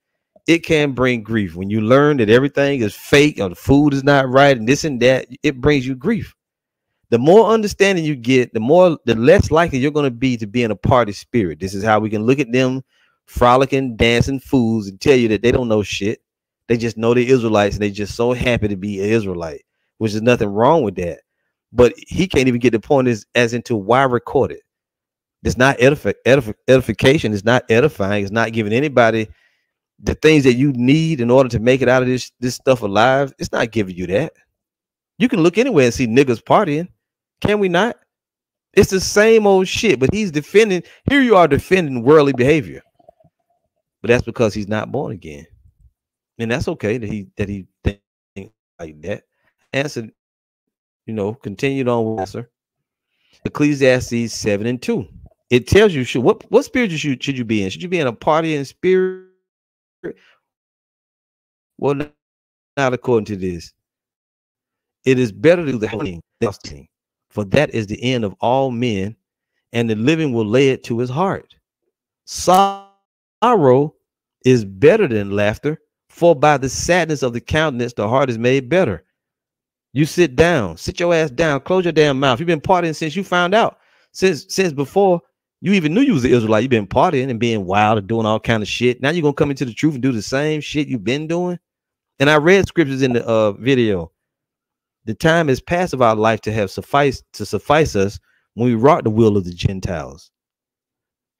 it can bring grief. When you learn that everything is fake or the food is not right and this and that, it brings you grief. The more understanding you get, the more the less likely you're going to be to be in a party spirit. This is how we can look at them frolicking, dancing fools and tell you that they don't know shit. They just know the Israelites and they just so happy to be an Israelite, which is nothing wrong with that. But he can't even get the point as, as into why record it. It's not edifi- edifi- edification. It's not edifying. It's not giving anybody the things that you need in order to make it out of this this stuff alive. It's not giving you that. You can look anywhere and see niggas partying. Can we not? It's the same old shit, but he's defending. Here you are defending worldly behavior but that's because he's not born again, and that's okay that he that he think like that. Answer, you know, continued on with answer. Ecclesiastes seven and two. It tells you should what what spirit should should you be in? Should you be in a party in spirit? Well, not according to this. It is better to do the hunting, for that is the end of all men, and the living will lay it to his heart. Sorrow is better than laughter, for by the sadness of the countenance, the heart is made better. You sit down, sit your ass down, close your damn mouth. You've been partying since you found out, since since before you even knew you was an Israelite. You've been partying and being wild and doing all kind of shit. Now you're gonna come into the truth and do the same shit you've been doing. And I read scriptures in the uh, video. The time is past of our life to have suffice to suffice us when we wrought the will of the Gentiles.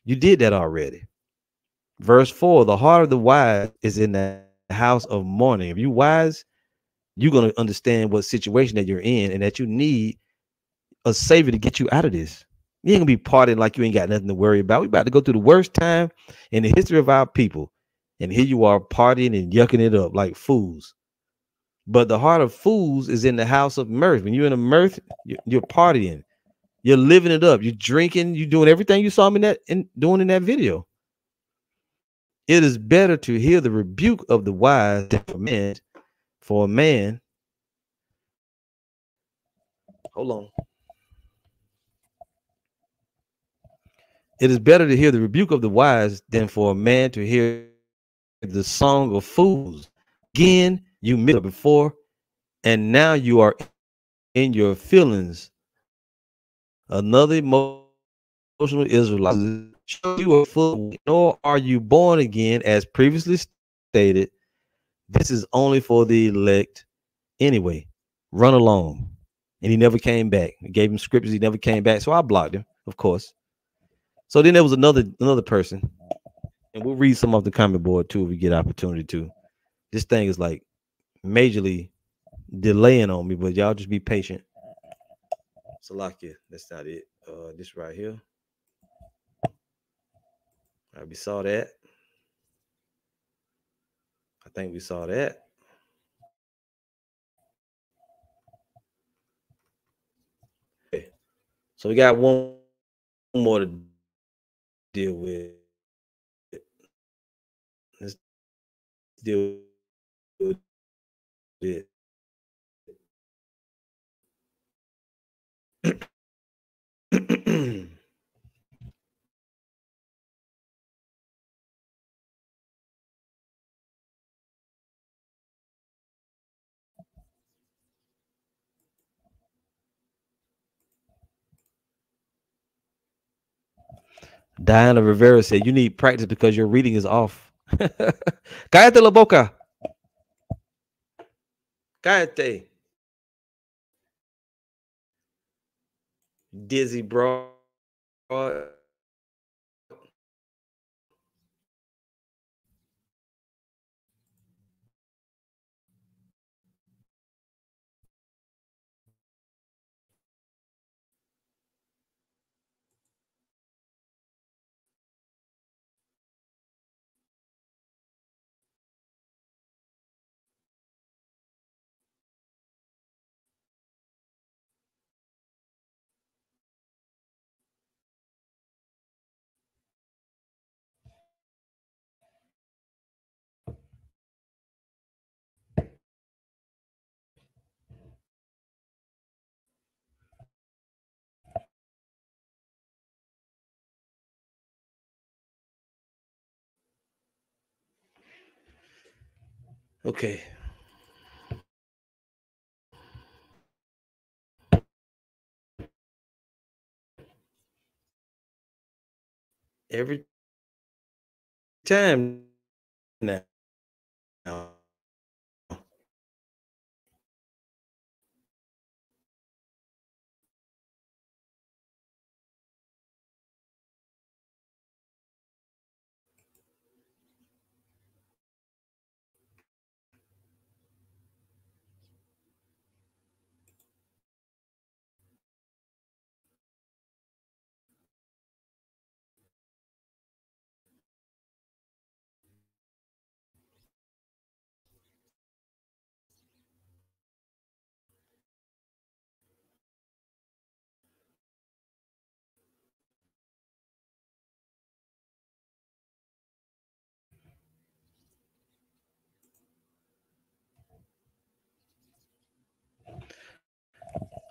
You did that already. Verse 4 The heart of the wise is in the house of mourning. If you wise, you're going to understand what situation that you're in and that you need a savior to get you out of this. You ain't gonna be partying like you ain't got nothing to worry about. We about to go through the worst time in the history of our people. And here you are partying and yucking it up like fools. But the heart of fools is in the house of mirth. When you're in a mirth, you're partying, you're living it up, you're drinking, you're doing everything you saw me in that in doing in that video. It is better to hear the rebuke of the wise than for. For a man, hold on. It is better to hear the rebuke of the wise than for a man to hear the song of fools. Again, you missed before, and now you are in your feelings. Another emotional Israelite you are full, nor are you born again, as previously stated. This is only for the elect. Anyway, run along. And he never came back. I gave him scriptures. He never came back. So I blocked him, of course. So then there was another another person, and we'll read some of the comment board too if we get opportunity to. This thing is like majorly delaying on me, but y'all just be patient. Salakia, that's not it. Uh, this right here. Right, we saw that. I think we saw that. Okay. So we got one more to deal with. Let's deal with Diana Rivera said, "You need practice because your reading is off." Cállate la boca. Cállate. Dizzy bro. Okay. Every time now.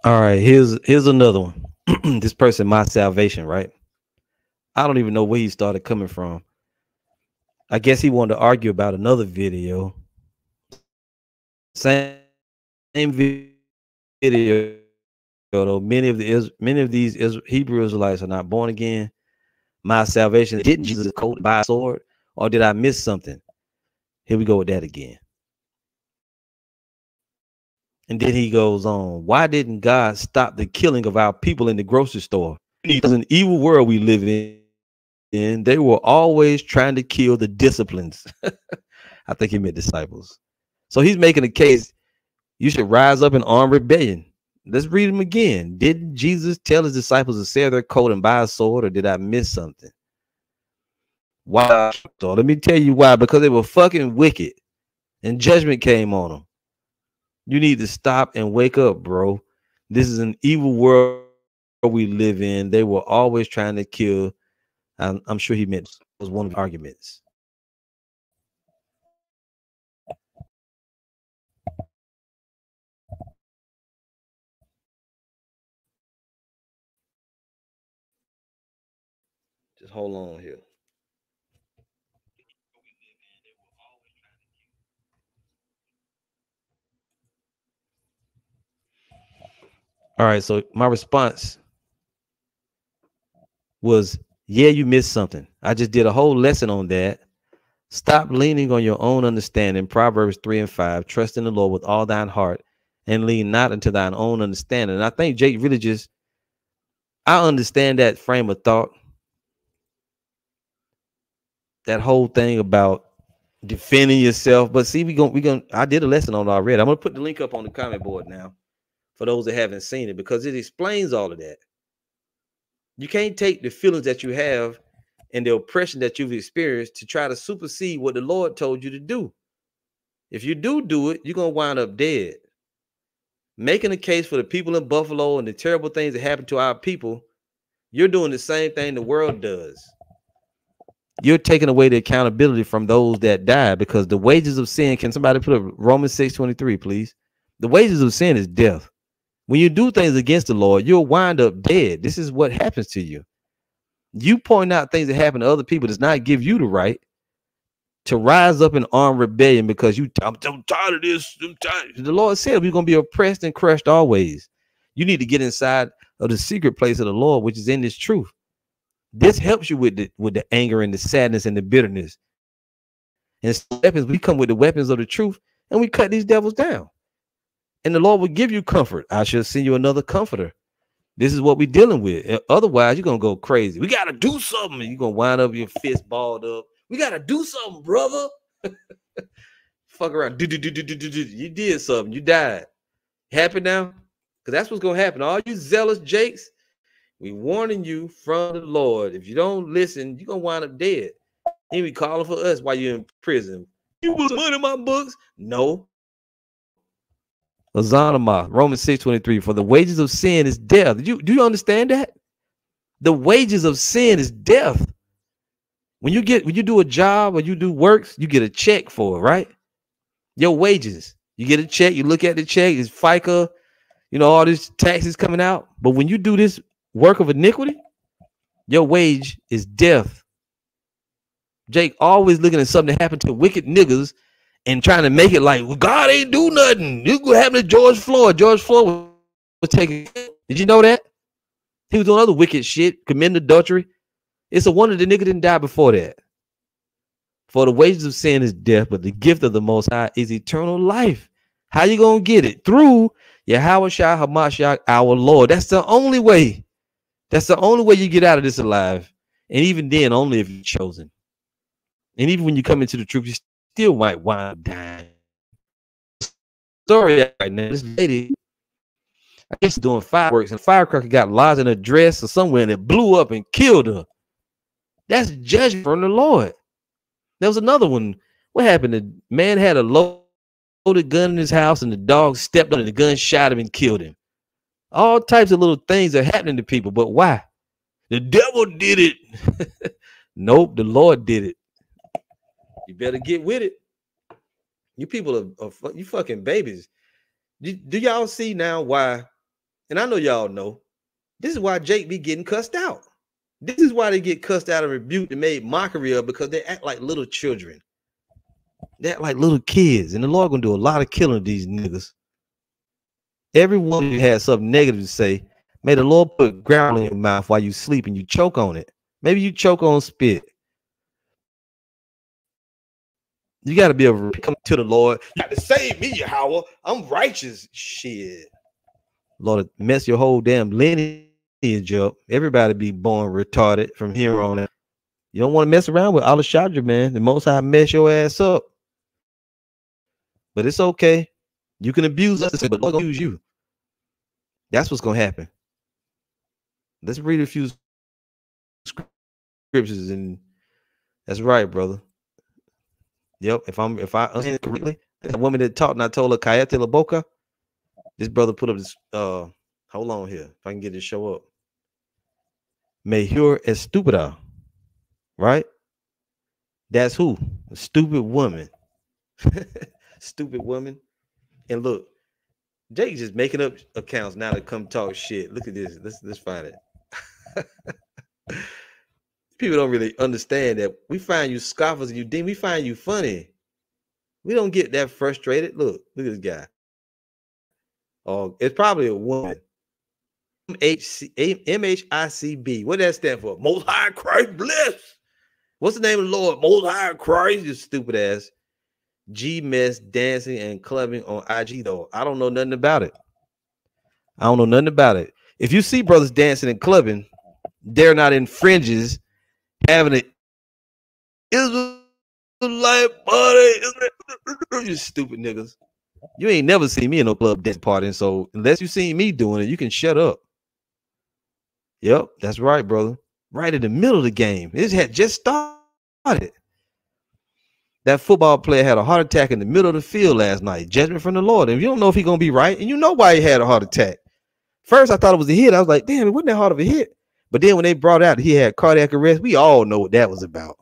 All right, here's here's another one. this person, my salvation, right? I don't even know where he started coming from. I guess he wanted to argue about another video. Same, same video. Though many of the many of these Hebrew Israelites are not born again. My salvation didn't Jesus coat by a sword, or did I miss something? Here we go with that again. And then he goes on, why didn't God stop the killing of our people in the grocery store? It's an evil world we live in. And they were always trying to kill the disciplines. I think he meant disciples. So he's making a case you should rise up and arm rebellion. Let's read him again. Didn't Jesus tell his disciples to sell their coat and buy a sword, or did I miss something? Why? So let me tell you why. Because they were fucking wicked, and judgment came on them. You need to stop and wake up, bro. This is an evil world we live in. They were always trying to kill. I'm, I'm sure he meant was one of the arguments. Just hold on here. All right. So my response was, yeah, you missed something. I just did a whole lesson on that. Stop leaning on your own understanding. Proverbs 3 and 5. Trust in the Lord with all thine heart and lean not into thine own understanding. And I think Jake really just, I understand that frame of thought. That whole thing about defending yourself. But see, we're going we going I did a lesson on it already. I'm gonna put the link up on the comment board now for those that haven't seen it because it explains all of that. You can't take the feelings that you have and the oppression that you've experienced to try to supersede what the Lord told you to do. If you do do it, you're going to wind up dead. Making a case for the people in Buffalo and the terrible things that happen to our people, you're doing the same thing the world does. You're taking away the accountability from those that die because the wages of sin. Can somebody put a Romans 6 23, please? The wages of sin is death. When you do things against the Lord, you'll wind up dead. This is what happens to you. You point out things that happen to other people does not give you the right to rise up in armed rebellion because you I'm, I'm tired of this. Tired. The Lord said we're gonna be oppressed and crushed always. You need to get inside of the secret place of the Lord, which is in this truth. This helps you with the with the anger and the sadness and the bitterness. And weapons, we come with the weapons of the truth and we cut these devils down. And the Lord will give you comfort. I shall send you another comforter. This is what we're dealing with. Otherwise, you're gonna go crazy. We gotta do something. You're gonna wind up your fist balled up. We gotta do something, brother. Fuck around. You did something. You died. Happy now? Because that's what's gonna happen. All you zealous jakes, we warning you from the Lord. If you don't listen, you're gonna wind up dead. He be calling for us while you're in prison. You was money my books. No. Lazanama, Romans 6 23. For the wages of sin is death. Do you, do you understand that? The wages of sin is death. When you get when you do a job or you do works, you get a check for it, right? Your wages. You get a check, you look at the check, it's FICA, you know, all these taxes coming out. But when you do this work of iniquity, your wage is death. Jake always looking at something that happened to wicked niggas and trying to make it like well, God ain't do nothing. You could happen to George Floyd. George Floyd was taking. Did you know that? He was doing other wicked shit, committing adultery. It's a wonder the nigga didn't die before that. For the wages of sin is death, but the gift of the Most High is eternal life. How you gonna get it? Through Yahweh Shah Hamashiach, our Lord. That's the only way. That's the only way you get out of this alive. And even then, only if you're chosen. And even when you come into the truth, you still might wind up dying. Story right now, this lady, I guess doing fireworks, and firecracker got lodged in a dress or somewhere, and it blew up and killed her. That's judgment from the Lord. There was another one. What happened? The man had a loaded gun in his house, and the dog stepped on it. The gun shot him and killed him. All types of little things are happening to people, but why? The devil did it. nope, the Lord did it. You better get with it. You people are, are you fucking babies. Do, do y'all see now why? And I know y'all know. This is why Jake be getting cussed out. This is why they get cussed out and rebuked and made mockery of because they act like little children. They act like little kids, and the Lord gonna do a lot of killing of these niggas. Everyone who has something negative to say, may the Lord put ground in your mouth while you sleep and you choke on it. Maybe you choke on spit. You got to be able to come to the Lord. You got to save me, Howard. I'm righteous. Shit. Lord, mess your whole damn lineage up. Everybody be born retarded from here on out. You don't want to mess around with Alashadra, man. The most I mess your ass up. But it's okay. You can abuse us, but Lord use you. That's what's gonna happen. Let's read a few scriptures, and that's right, brother. Yep. If I'm if I understand correctly, the woman that talked and I told her Kayate La Boca, this brother put up this uh hold on here. If I can get this show up. Mejor estúpida. Right? That's who? A stupid woman. stupid woman. And look, Jake just making up accounts now to come talk shit. Look at this. Let's let's find it. people don't really understand that we find you scoffers and you demon. We find you funny. We don't get that frustrated. Look, look at this guy. Oh, it's probably a woman. M-H-I-C-B. What does that stand for? Most High Christ bless. What's the name of the Lord? Most High Christ, you stupid ass. G mess dancing and clubbing on IG though. I don't know nothing about it. I don't know nothing about it. If you see brothers dancing and clubbing, they're not in fringes having it. like, party. You stupid niggas. You ain't never seen me in no club dance party. So unless you seen me doing it, you can shut up. Yep, that's right, brother. Right in the middle of the game. It had just started. That football player had a heart attack in the middle of the field last night. Judgment from the Lord. And you don't know if he's gonna be right, and you know why he had a heart attack. First, I thought it was a hit. I was like, damn, it wasn't that hard of a hit. But then when they brought out he had cardiac arrest, we all know what that was about.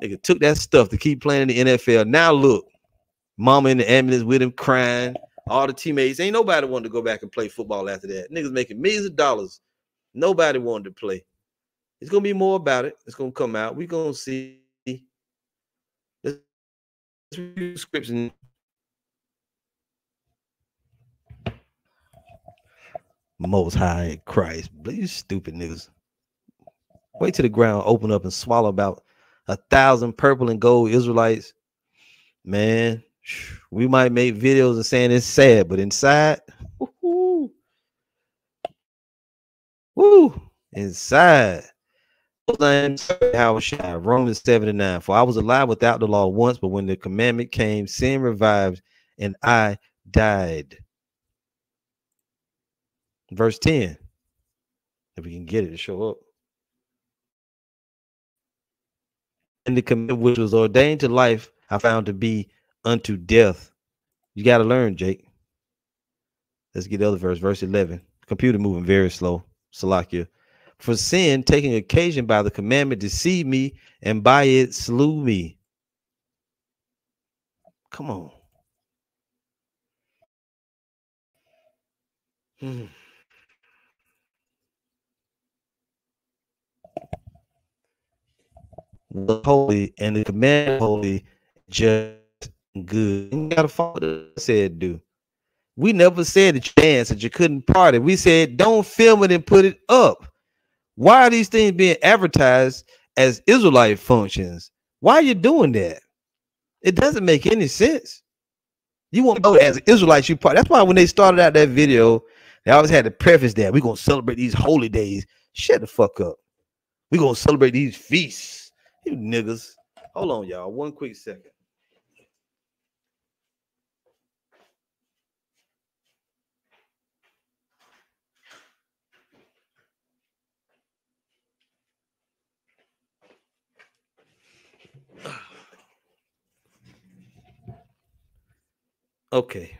They took that stuff to keep playing in the NFL. Now look, mama in the ambulance with him crying. All the teammates ain't nobody wanted to go back and play football after that. Niggas making millions of dollars. Nobody wanted to play. It's gonna be more about it. It's gonna come out. We're gonna see. Let's scripts most high Christ. You stupid niggas. Wait till the ground open up and swallow about a thousand purple and gold Israelites. Man, we might make videos and saying it's sad, but inside, woo, woo inside. Romans 7 and 9. For I was alive without the law once, but when the commandment came, sin revived, and I died. Verse 10. If we can get it to show up. And the commandment which was ordained to life, I found to be unto death. You got to learn, Jake. Let's get the other verse, verse 11. Computer moving very slow. Salakia for sin, taking occasion by the commandment, deceived me, and by it slew me. Come on. Hmm. The holy and the command holy, just good. You gotta follow what said do. We never said that you that you couldn't party. We said don't film it and put it up. Why are these things being advertised as Israelite functions? Why are you doing that? It doesn't make any sense. You want to go as Israelites, you part. That's why when they started out that video, they always had to preface that we're gonna celebrate these holy days. Shut the fuck up. We're gonna celebrate these feasts. You niggas. Hold on, y'all. One quick second. Okay.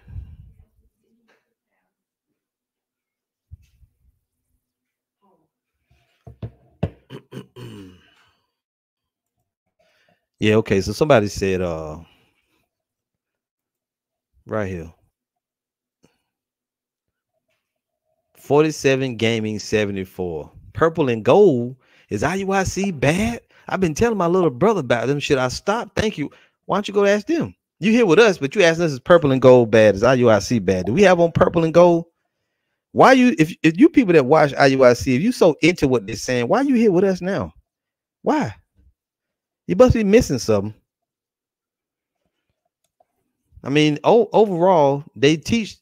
Yeah, okay. So somebody said uh right here. 47 gaming 74. Purple and gold is IUIC bad? I've been telling my little brother about them. Should I stop? Thank you. Why don't you go ask them? You here with us, but you asking us is purple and gold bad? Is IUIC bad? Do we have on purple and gold? Why you if, if you people that watch IUIC, if you so into what they're saying, why you here with us now? Why? You must be missing something. I mean, o- overall, they teach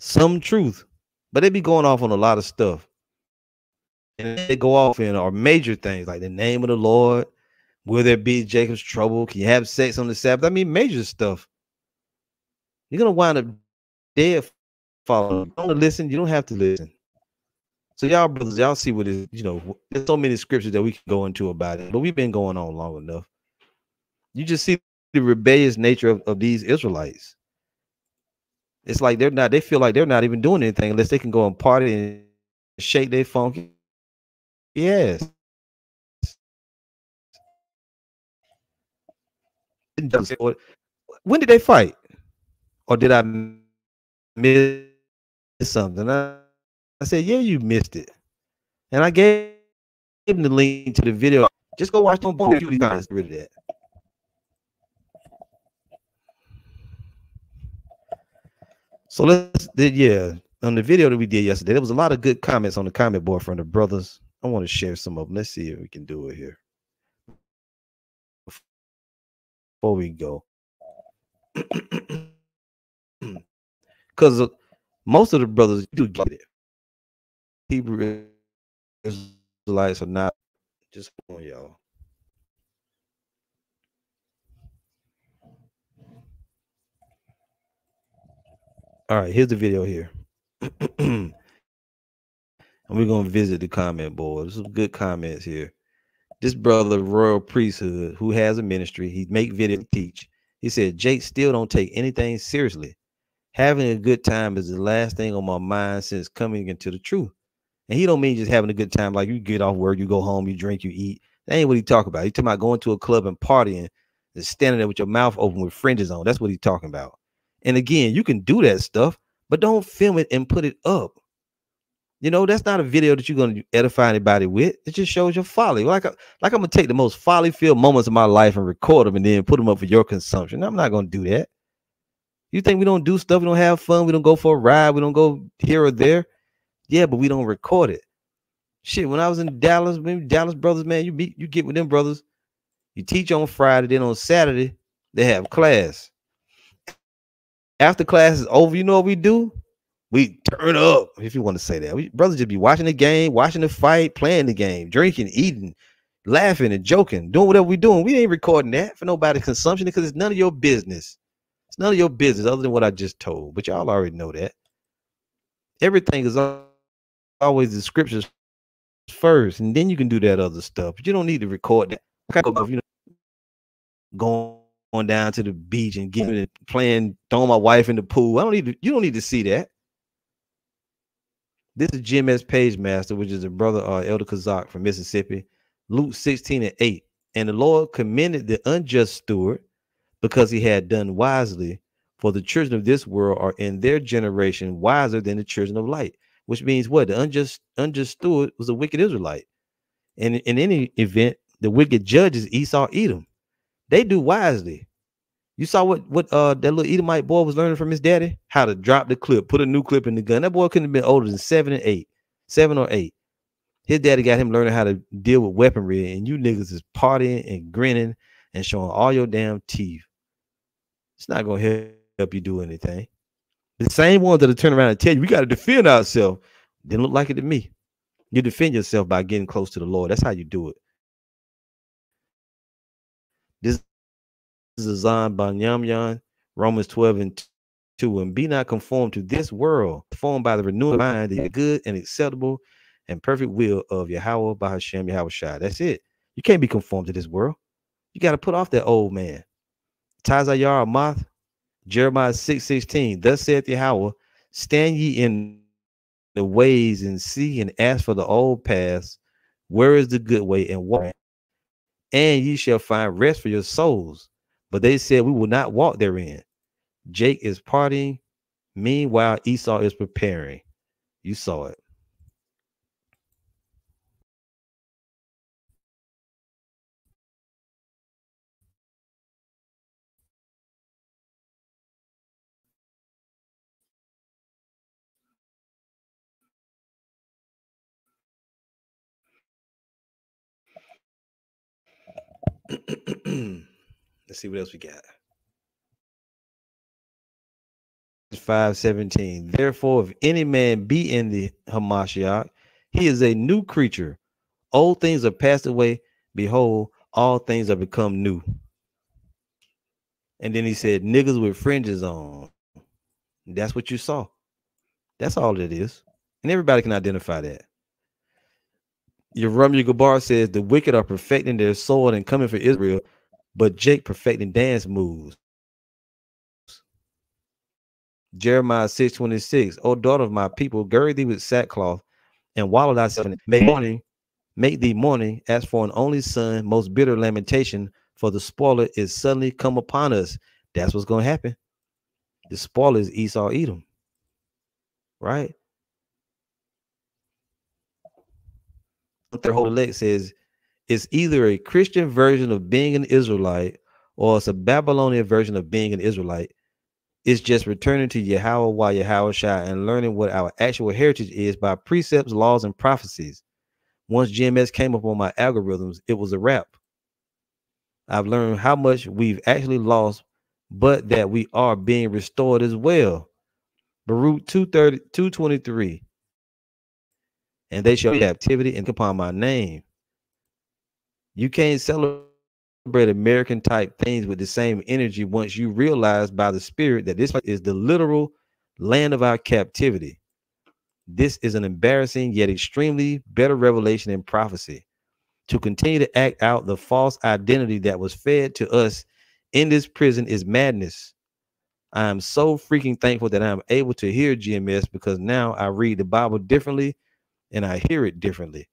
some truth, but they be going off on a lot of stuff. And they go off in our major things like the name of the Lord, Will there be Jacob's trouble? Can you have sex on the Sabbath? I mean, major stuff. You're gonna wind up dead following. You don't listen, you don't have to listen. So y'all brothers, y'all see what is, you know, there's so many scriptures that we can go into about it, but we've been going on long enough. You just see the rebellious nature of, of these Israelites. It's like they're not, they feel like they're not even doing anything unless they can go and party and shake their funky. Yes. when did they fight? Or did I miss something? I, I said, yeah, you missed it. And I gave him the link to the video. Just go watch on both you guys rid of that. So let's yeah, on the video that we did yesterday, there was a lot of good comments on the comment board from the brothers. I want to share some of them. Let's see if we can do it here before we go. Because uh, most of the brothers do get it. Hebrew Israelites are not just on y'all. All right, here's the video here. and we're gonna visit the comment board. Some good comments here this brother royal priesthood who has a ministry he make video teach he said jake still don't take anything seriously having a good time is the last thing on my mind since coming into the truth and he don't mean just having a good time like you get off work you go home you drink you eat that ain't what he talk about he talking about going to a club and partying and standing there with your mouth open with fringes on that's what he's talking about and again you can do that stuff but don't film it and put it up you know, that's not a video that you're going to edify anybody with. It just shows your folly. Like, uh, like I'm to take the most folly filled moments of my life and record them and then put them up for your consumption. I'm not going to do that. You think we don't do stuff? We don't have fun. We don't go for a ride. We don't go here or there. Yeah, but we don't record it. Shit, when I was in Dallas, man, Dallas brothers, man, you meet, you get with them brothers. You teach on Friday, then on Saturday they have class. After class is over, you know what we do? We turn up, if you want to say that. We brothers just be watching the game, watching the fight, playing the game, drinking, eating, laughing, and joking, doing whatever we doing. We ain't recording that for nobody's consumption because it's none of your business. It's none of your business other than what I just told. But y'all already know that. Everything is always the scriptures first, and then you can do that other stuff. But you don't need to record that. You know, going down to the beach and getting it, playing, throwing my wife in the pool. I don't need to, you don't need to see that. This is GMS Page Master, which is a brother uh, Elder Kazak from Mississippi. Luke 16 and 8. And the Lord commended the unjust steward because he had done wisely. For the children of this world are in their generation wiser than the children of light, which means what? The unjust unjust steward was a wicked Israelite. And in any event, the wicked judges Esau Edom. They do wisely. You saw what what uh that little Edomite boy was learning from his daddy? How to drop the clip, put a new clip in the gun. That boy couldn't have been older than seven and eight, seven or eight. His daddy got him learning how to deal with weaponry, and you niggas is partying and grinning and showing all your damn teeth. It's not gonna help you do anything. The same ones that'll turn around and tell you we got to defend ourselves. Didn't look like it to me. You defend yourself by getting close to the Lord. That's how you do it. This is a Zan Banyamyan, Romans 12 and 2. And be not conformed to this world, formed by the renewal mind, the good and acceptable and perfect will of Yahweh by Hashem Yahweh Shai. That's it. You can't be conformed to this world. You got to put off that old man. Tazayar Moth, Jeremiah 6 16. Thus saith Yahweh, stand ye in the ways and see and ask for the old paths. Where is the good way and walk? And ye shall find rest for your souls. But they said, We will not walk therein. Jake is partying. Meanwhile, Esau is preparing. You saw it. Let's see what else we got. 517. Therefore, if any man be in the Hamashiach, he is a new creature. Old things are passed away. Behold, all things are become new. And then he said, niggas with fringes on. That's what you saw. That's all it is. And everybody can identify that. Yerum Gabar says the wicked are perfecting their sword and coming for Israel, but Jake perfecting dance moves. Jeremiah 6 26. O daughter of my people, gird thee with sackcloth and wallow thyself in Make mourning, make thee mourning as for an only son, most bitter lamentation, for the spoiler is suddenly come upon us. That's what's going to happen. The spoiler is Esau Edom, right? Their whole elect says it's either a Christian version of being an Israelite or it's a Babylonian version of being an Israelite. It's just returning to Yahweh Yahweh Shai and learning what our actual heritage is by precepts, laws, and prophecies. Once GMS came up on my algorithms, it was a wrap. I've learned how much we've actually lost, but that we are being restored as well. Baruch 230, 223 and they shall captivity and upon my name. You can't celebrate American type things with the same energy once you realize by the spirit that this is the literal land of our captivity. This is an embarrassing yet extremely better revelation and prophecy. To continue to act out the false identity that was fed to us in this prison is madness. I am so freaking thankful that I'm able to hear GMS because now I read the Bible differently and I hear it differently.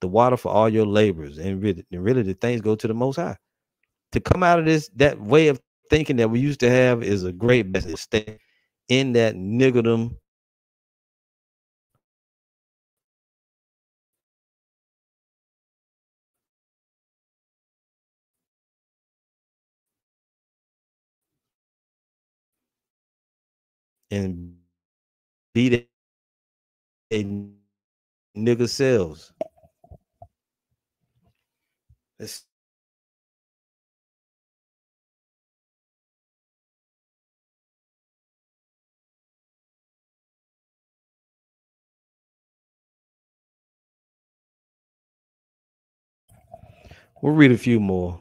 The water for all your labors, and really, and really the things go to the most high. To come out of this, that way of thinking that we used to have is a great message. Stay in that niggerdom. And be that nigga selves. Let's We'll read a few more.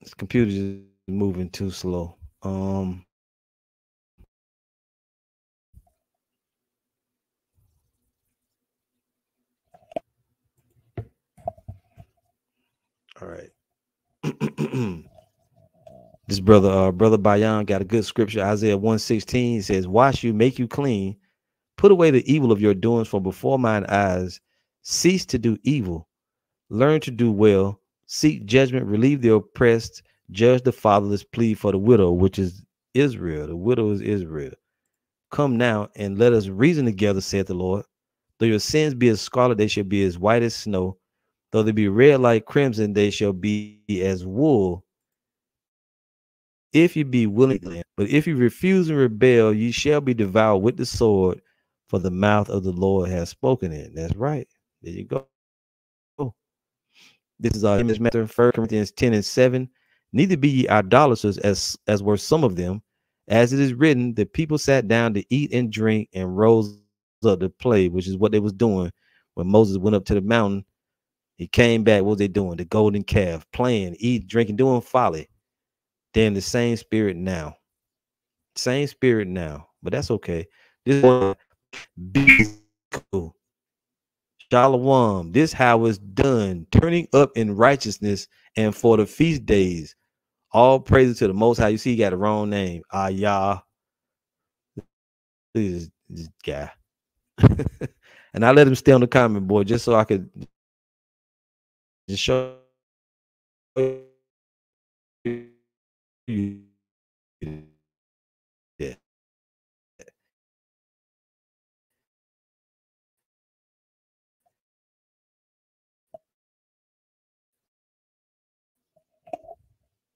This computer is moving too slow. Um All right. this brother, uh, brother Bayan got a good scripture. Isaiah 116 says, Wash you, make you clean, put away the evil of your doings from before mine eyes, cease to do evil, learn to do well, seek judgment, relieve the oppressed, judge the fatherless, plead for the widow, which is Israel. The widow is Israel. Come now and let us reason together, saith the Lord. Though your sins be as scarlet, they shall be as white as snow. Though they be red like crimson, they shall be as wool. If you be willing, but if you refuse and rebel, you shall be devoured with the sword, for the mouth of the Lord has spoken it. That's right. There you go. This is our image matter, 1 Corinthians 10 and 7. Neither be ye idolaters as as were some of them, as it is written, the people sat down to eat and drink and rose up to play, which is what they was doing when Moses went up to the mountain he came back. What was they doing? The golden calf, playing, eating, drinking, doing folly. They're in the same spirit now. Same spirit now, but that's okay. This one be cool. Shalom. This how it's done. Turning up in righteousness and for the feast days. All praises to the most high. You see, he got the wrong name. Ah, Yah. This guy. and I let him stay on the comment board just so I could just show you.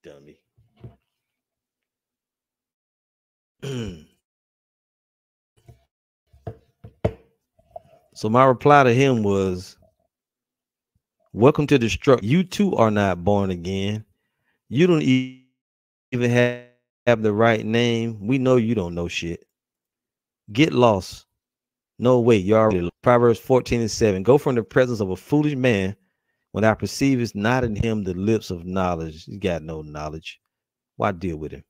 Dummy. so my reply to him was Welcome to the struggle. You too are not born again. You don't even have, have the right name. We know you don't know shit. Get lost. No, wait, you already Proverbs 14 and 7. Go from the presence of a foolish man when I perceive it's not in him the lips of knowledge. He's got no knowledge. Why deal with him?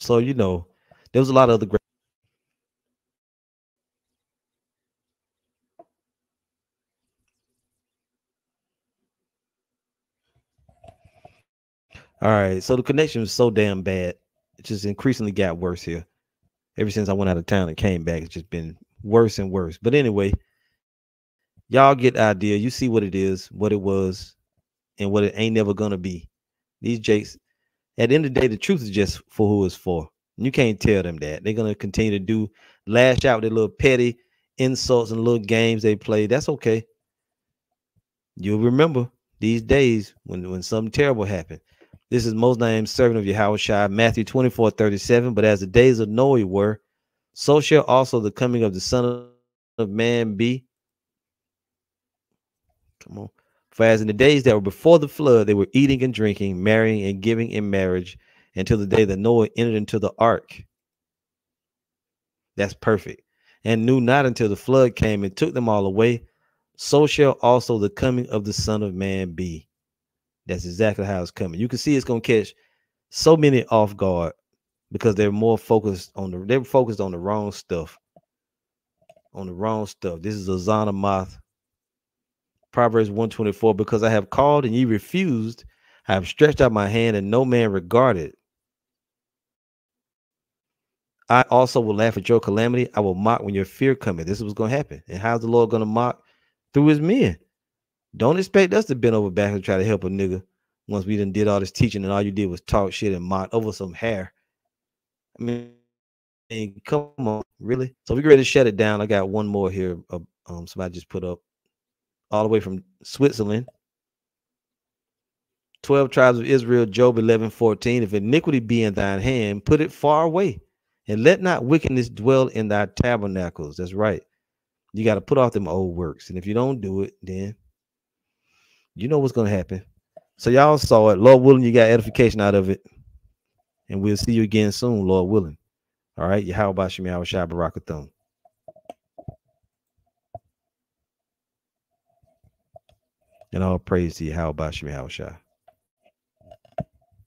So you know, there was a lot of other great. All right, so the connection was so damn bad. It just increasingly got worse here. Ever since I went out of town and came back, it's just been worse and worse. But anyway, y'all get the idea. You see what it is, what it was, and what it ain't never gonna be. These jakes, at the end of the day, the truth is just for who it's for. You can't tell them that. They're gonna continue to do lash out with their little petty insults and little games they play. That's okay. You'll remember these days when, when something terrible happened. This is most named servant of Yahweh Matthew 24, 37. But as the days of Noah were, so shall also the coming of the Son of Man be. Come on. For as in the days that were before the flood, they were eating and drinking, marrying and giving in marriage until the day that Noah entered into the ark. That's perfect. And knew not until the flood came and took them all away. So shall also the coming of the Son of Man be. That's exactly how it's coming. You can see it's gonna catch so many off guard because they're more focused on the they're focused on the wrong stuff. On the wrong stuff. This is a Zonomoth. Proverbs 124. Because I have called and ye refused, I have stretched out my hand and no man regarded. I also will laugh at your calamity. I will mock when your fear cometh. This is what's going to happen. And how's the Lord going to mock? Through his men. Don't expect us to bend over back and try to help a nigga once we done did all this teaching and all you did was talk shit and mock over some hair. I mean, come on, really? So we ready to shut it down. I got one more here. Uh, um, somebody just put up all the way from Switzerland. 12 tribes of Israel, Job 11, 14. If iniquity be in thine hand, put it far away, and let not wickedness dwell in thy tabernacles. That's right. You got to put off them old works. And if you don't do it, then you know what's going to happen. So y'all saw it. Lord willing, you got edification out of it. And we'll see you again soon, Lord willing. All right. Yahweh Shem Yahweh Shai Barakathon. And all praise to Shem Yahweh Shai.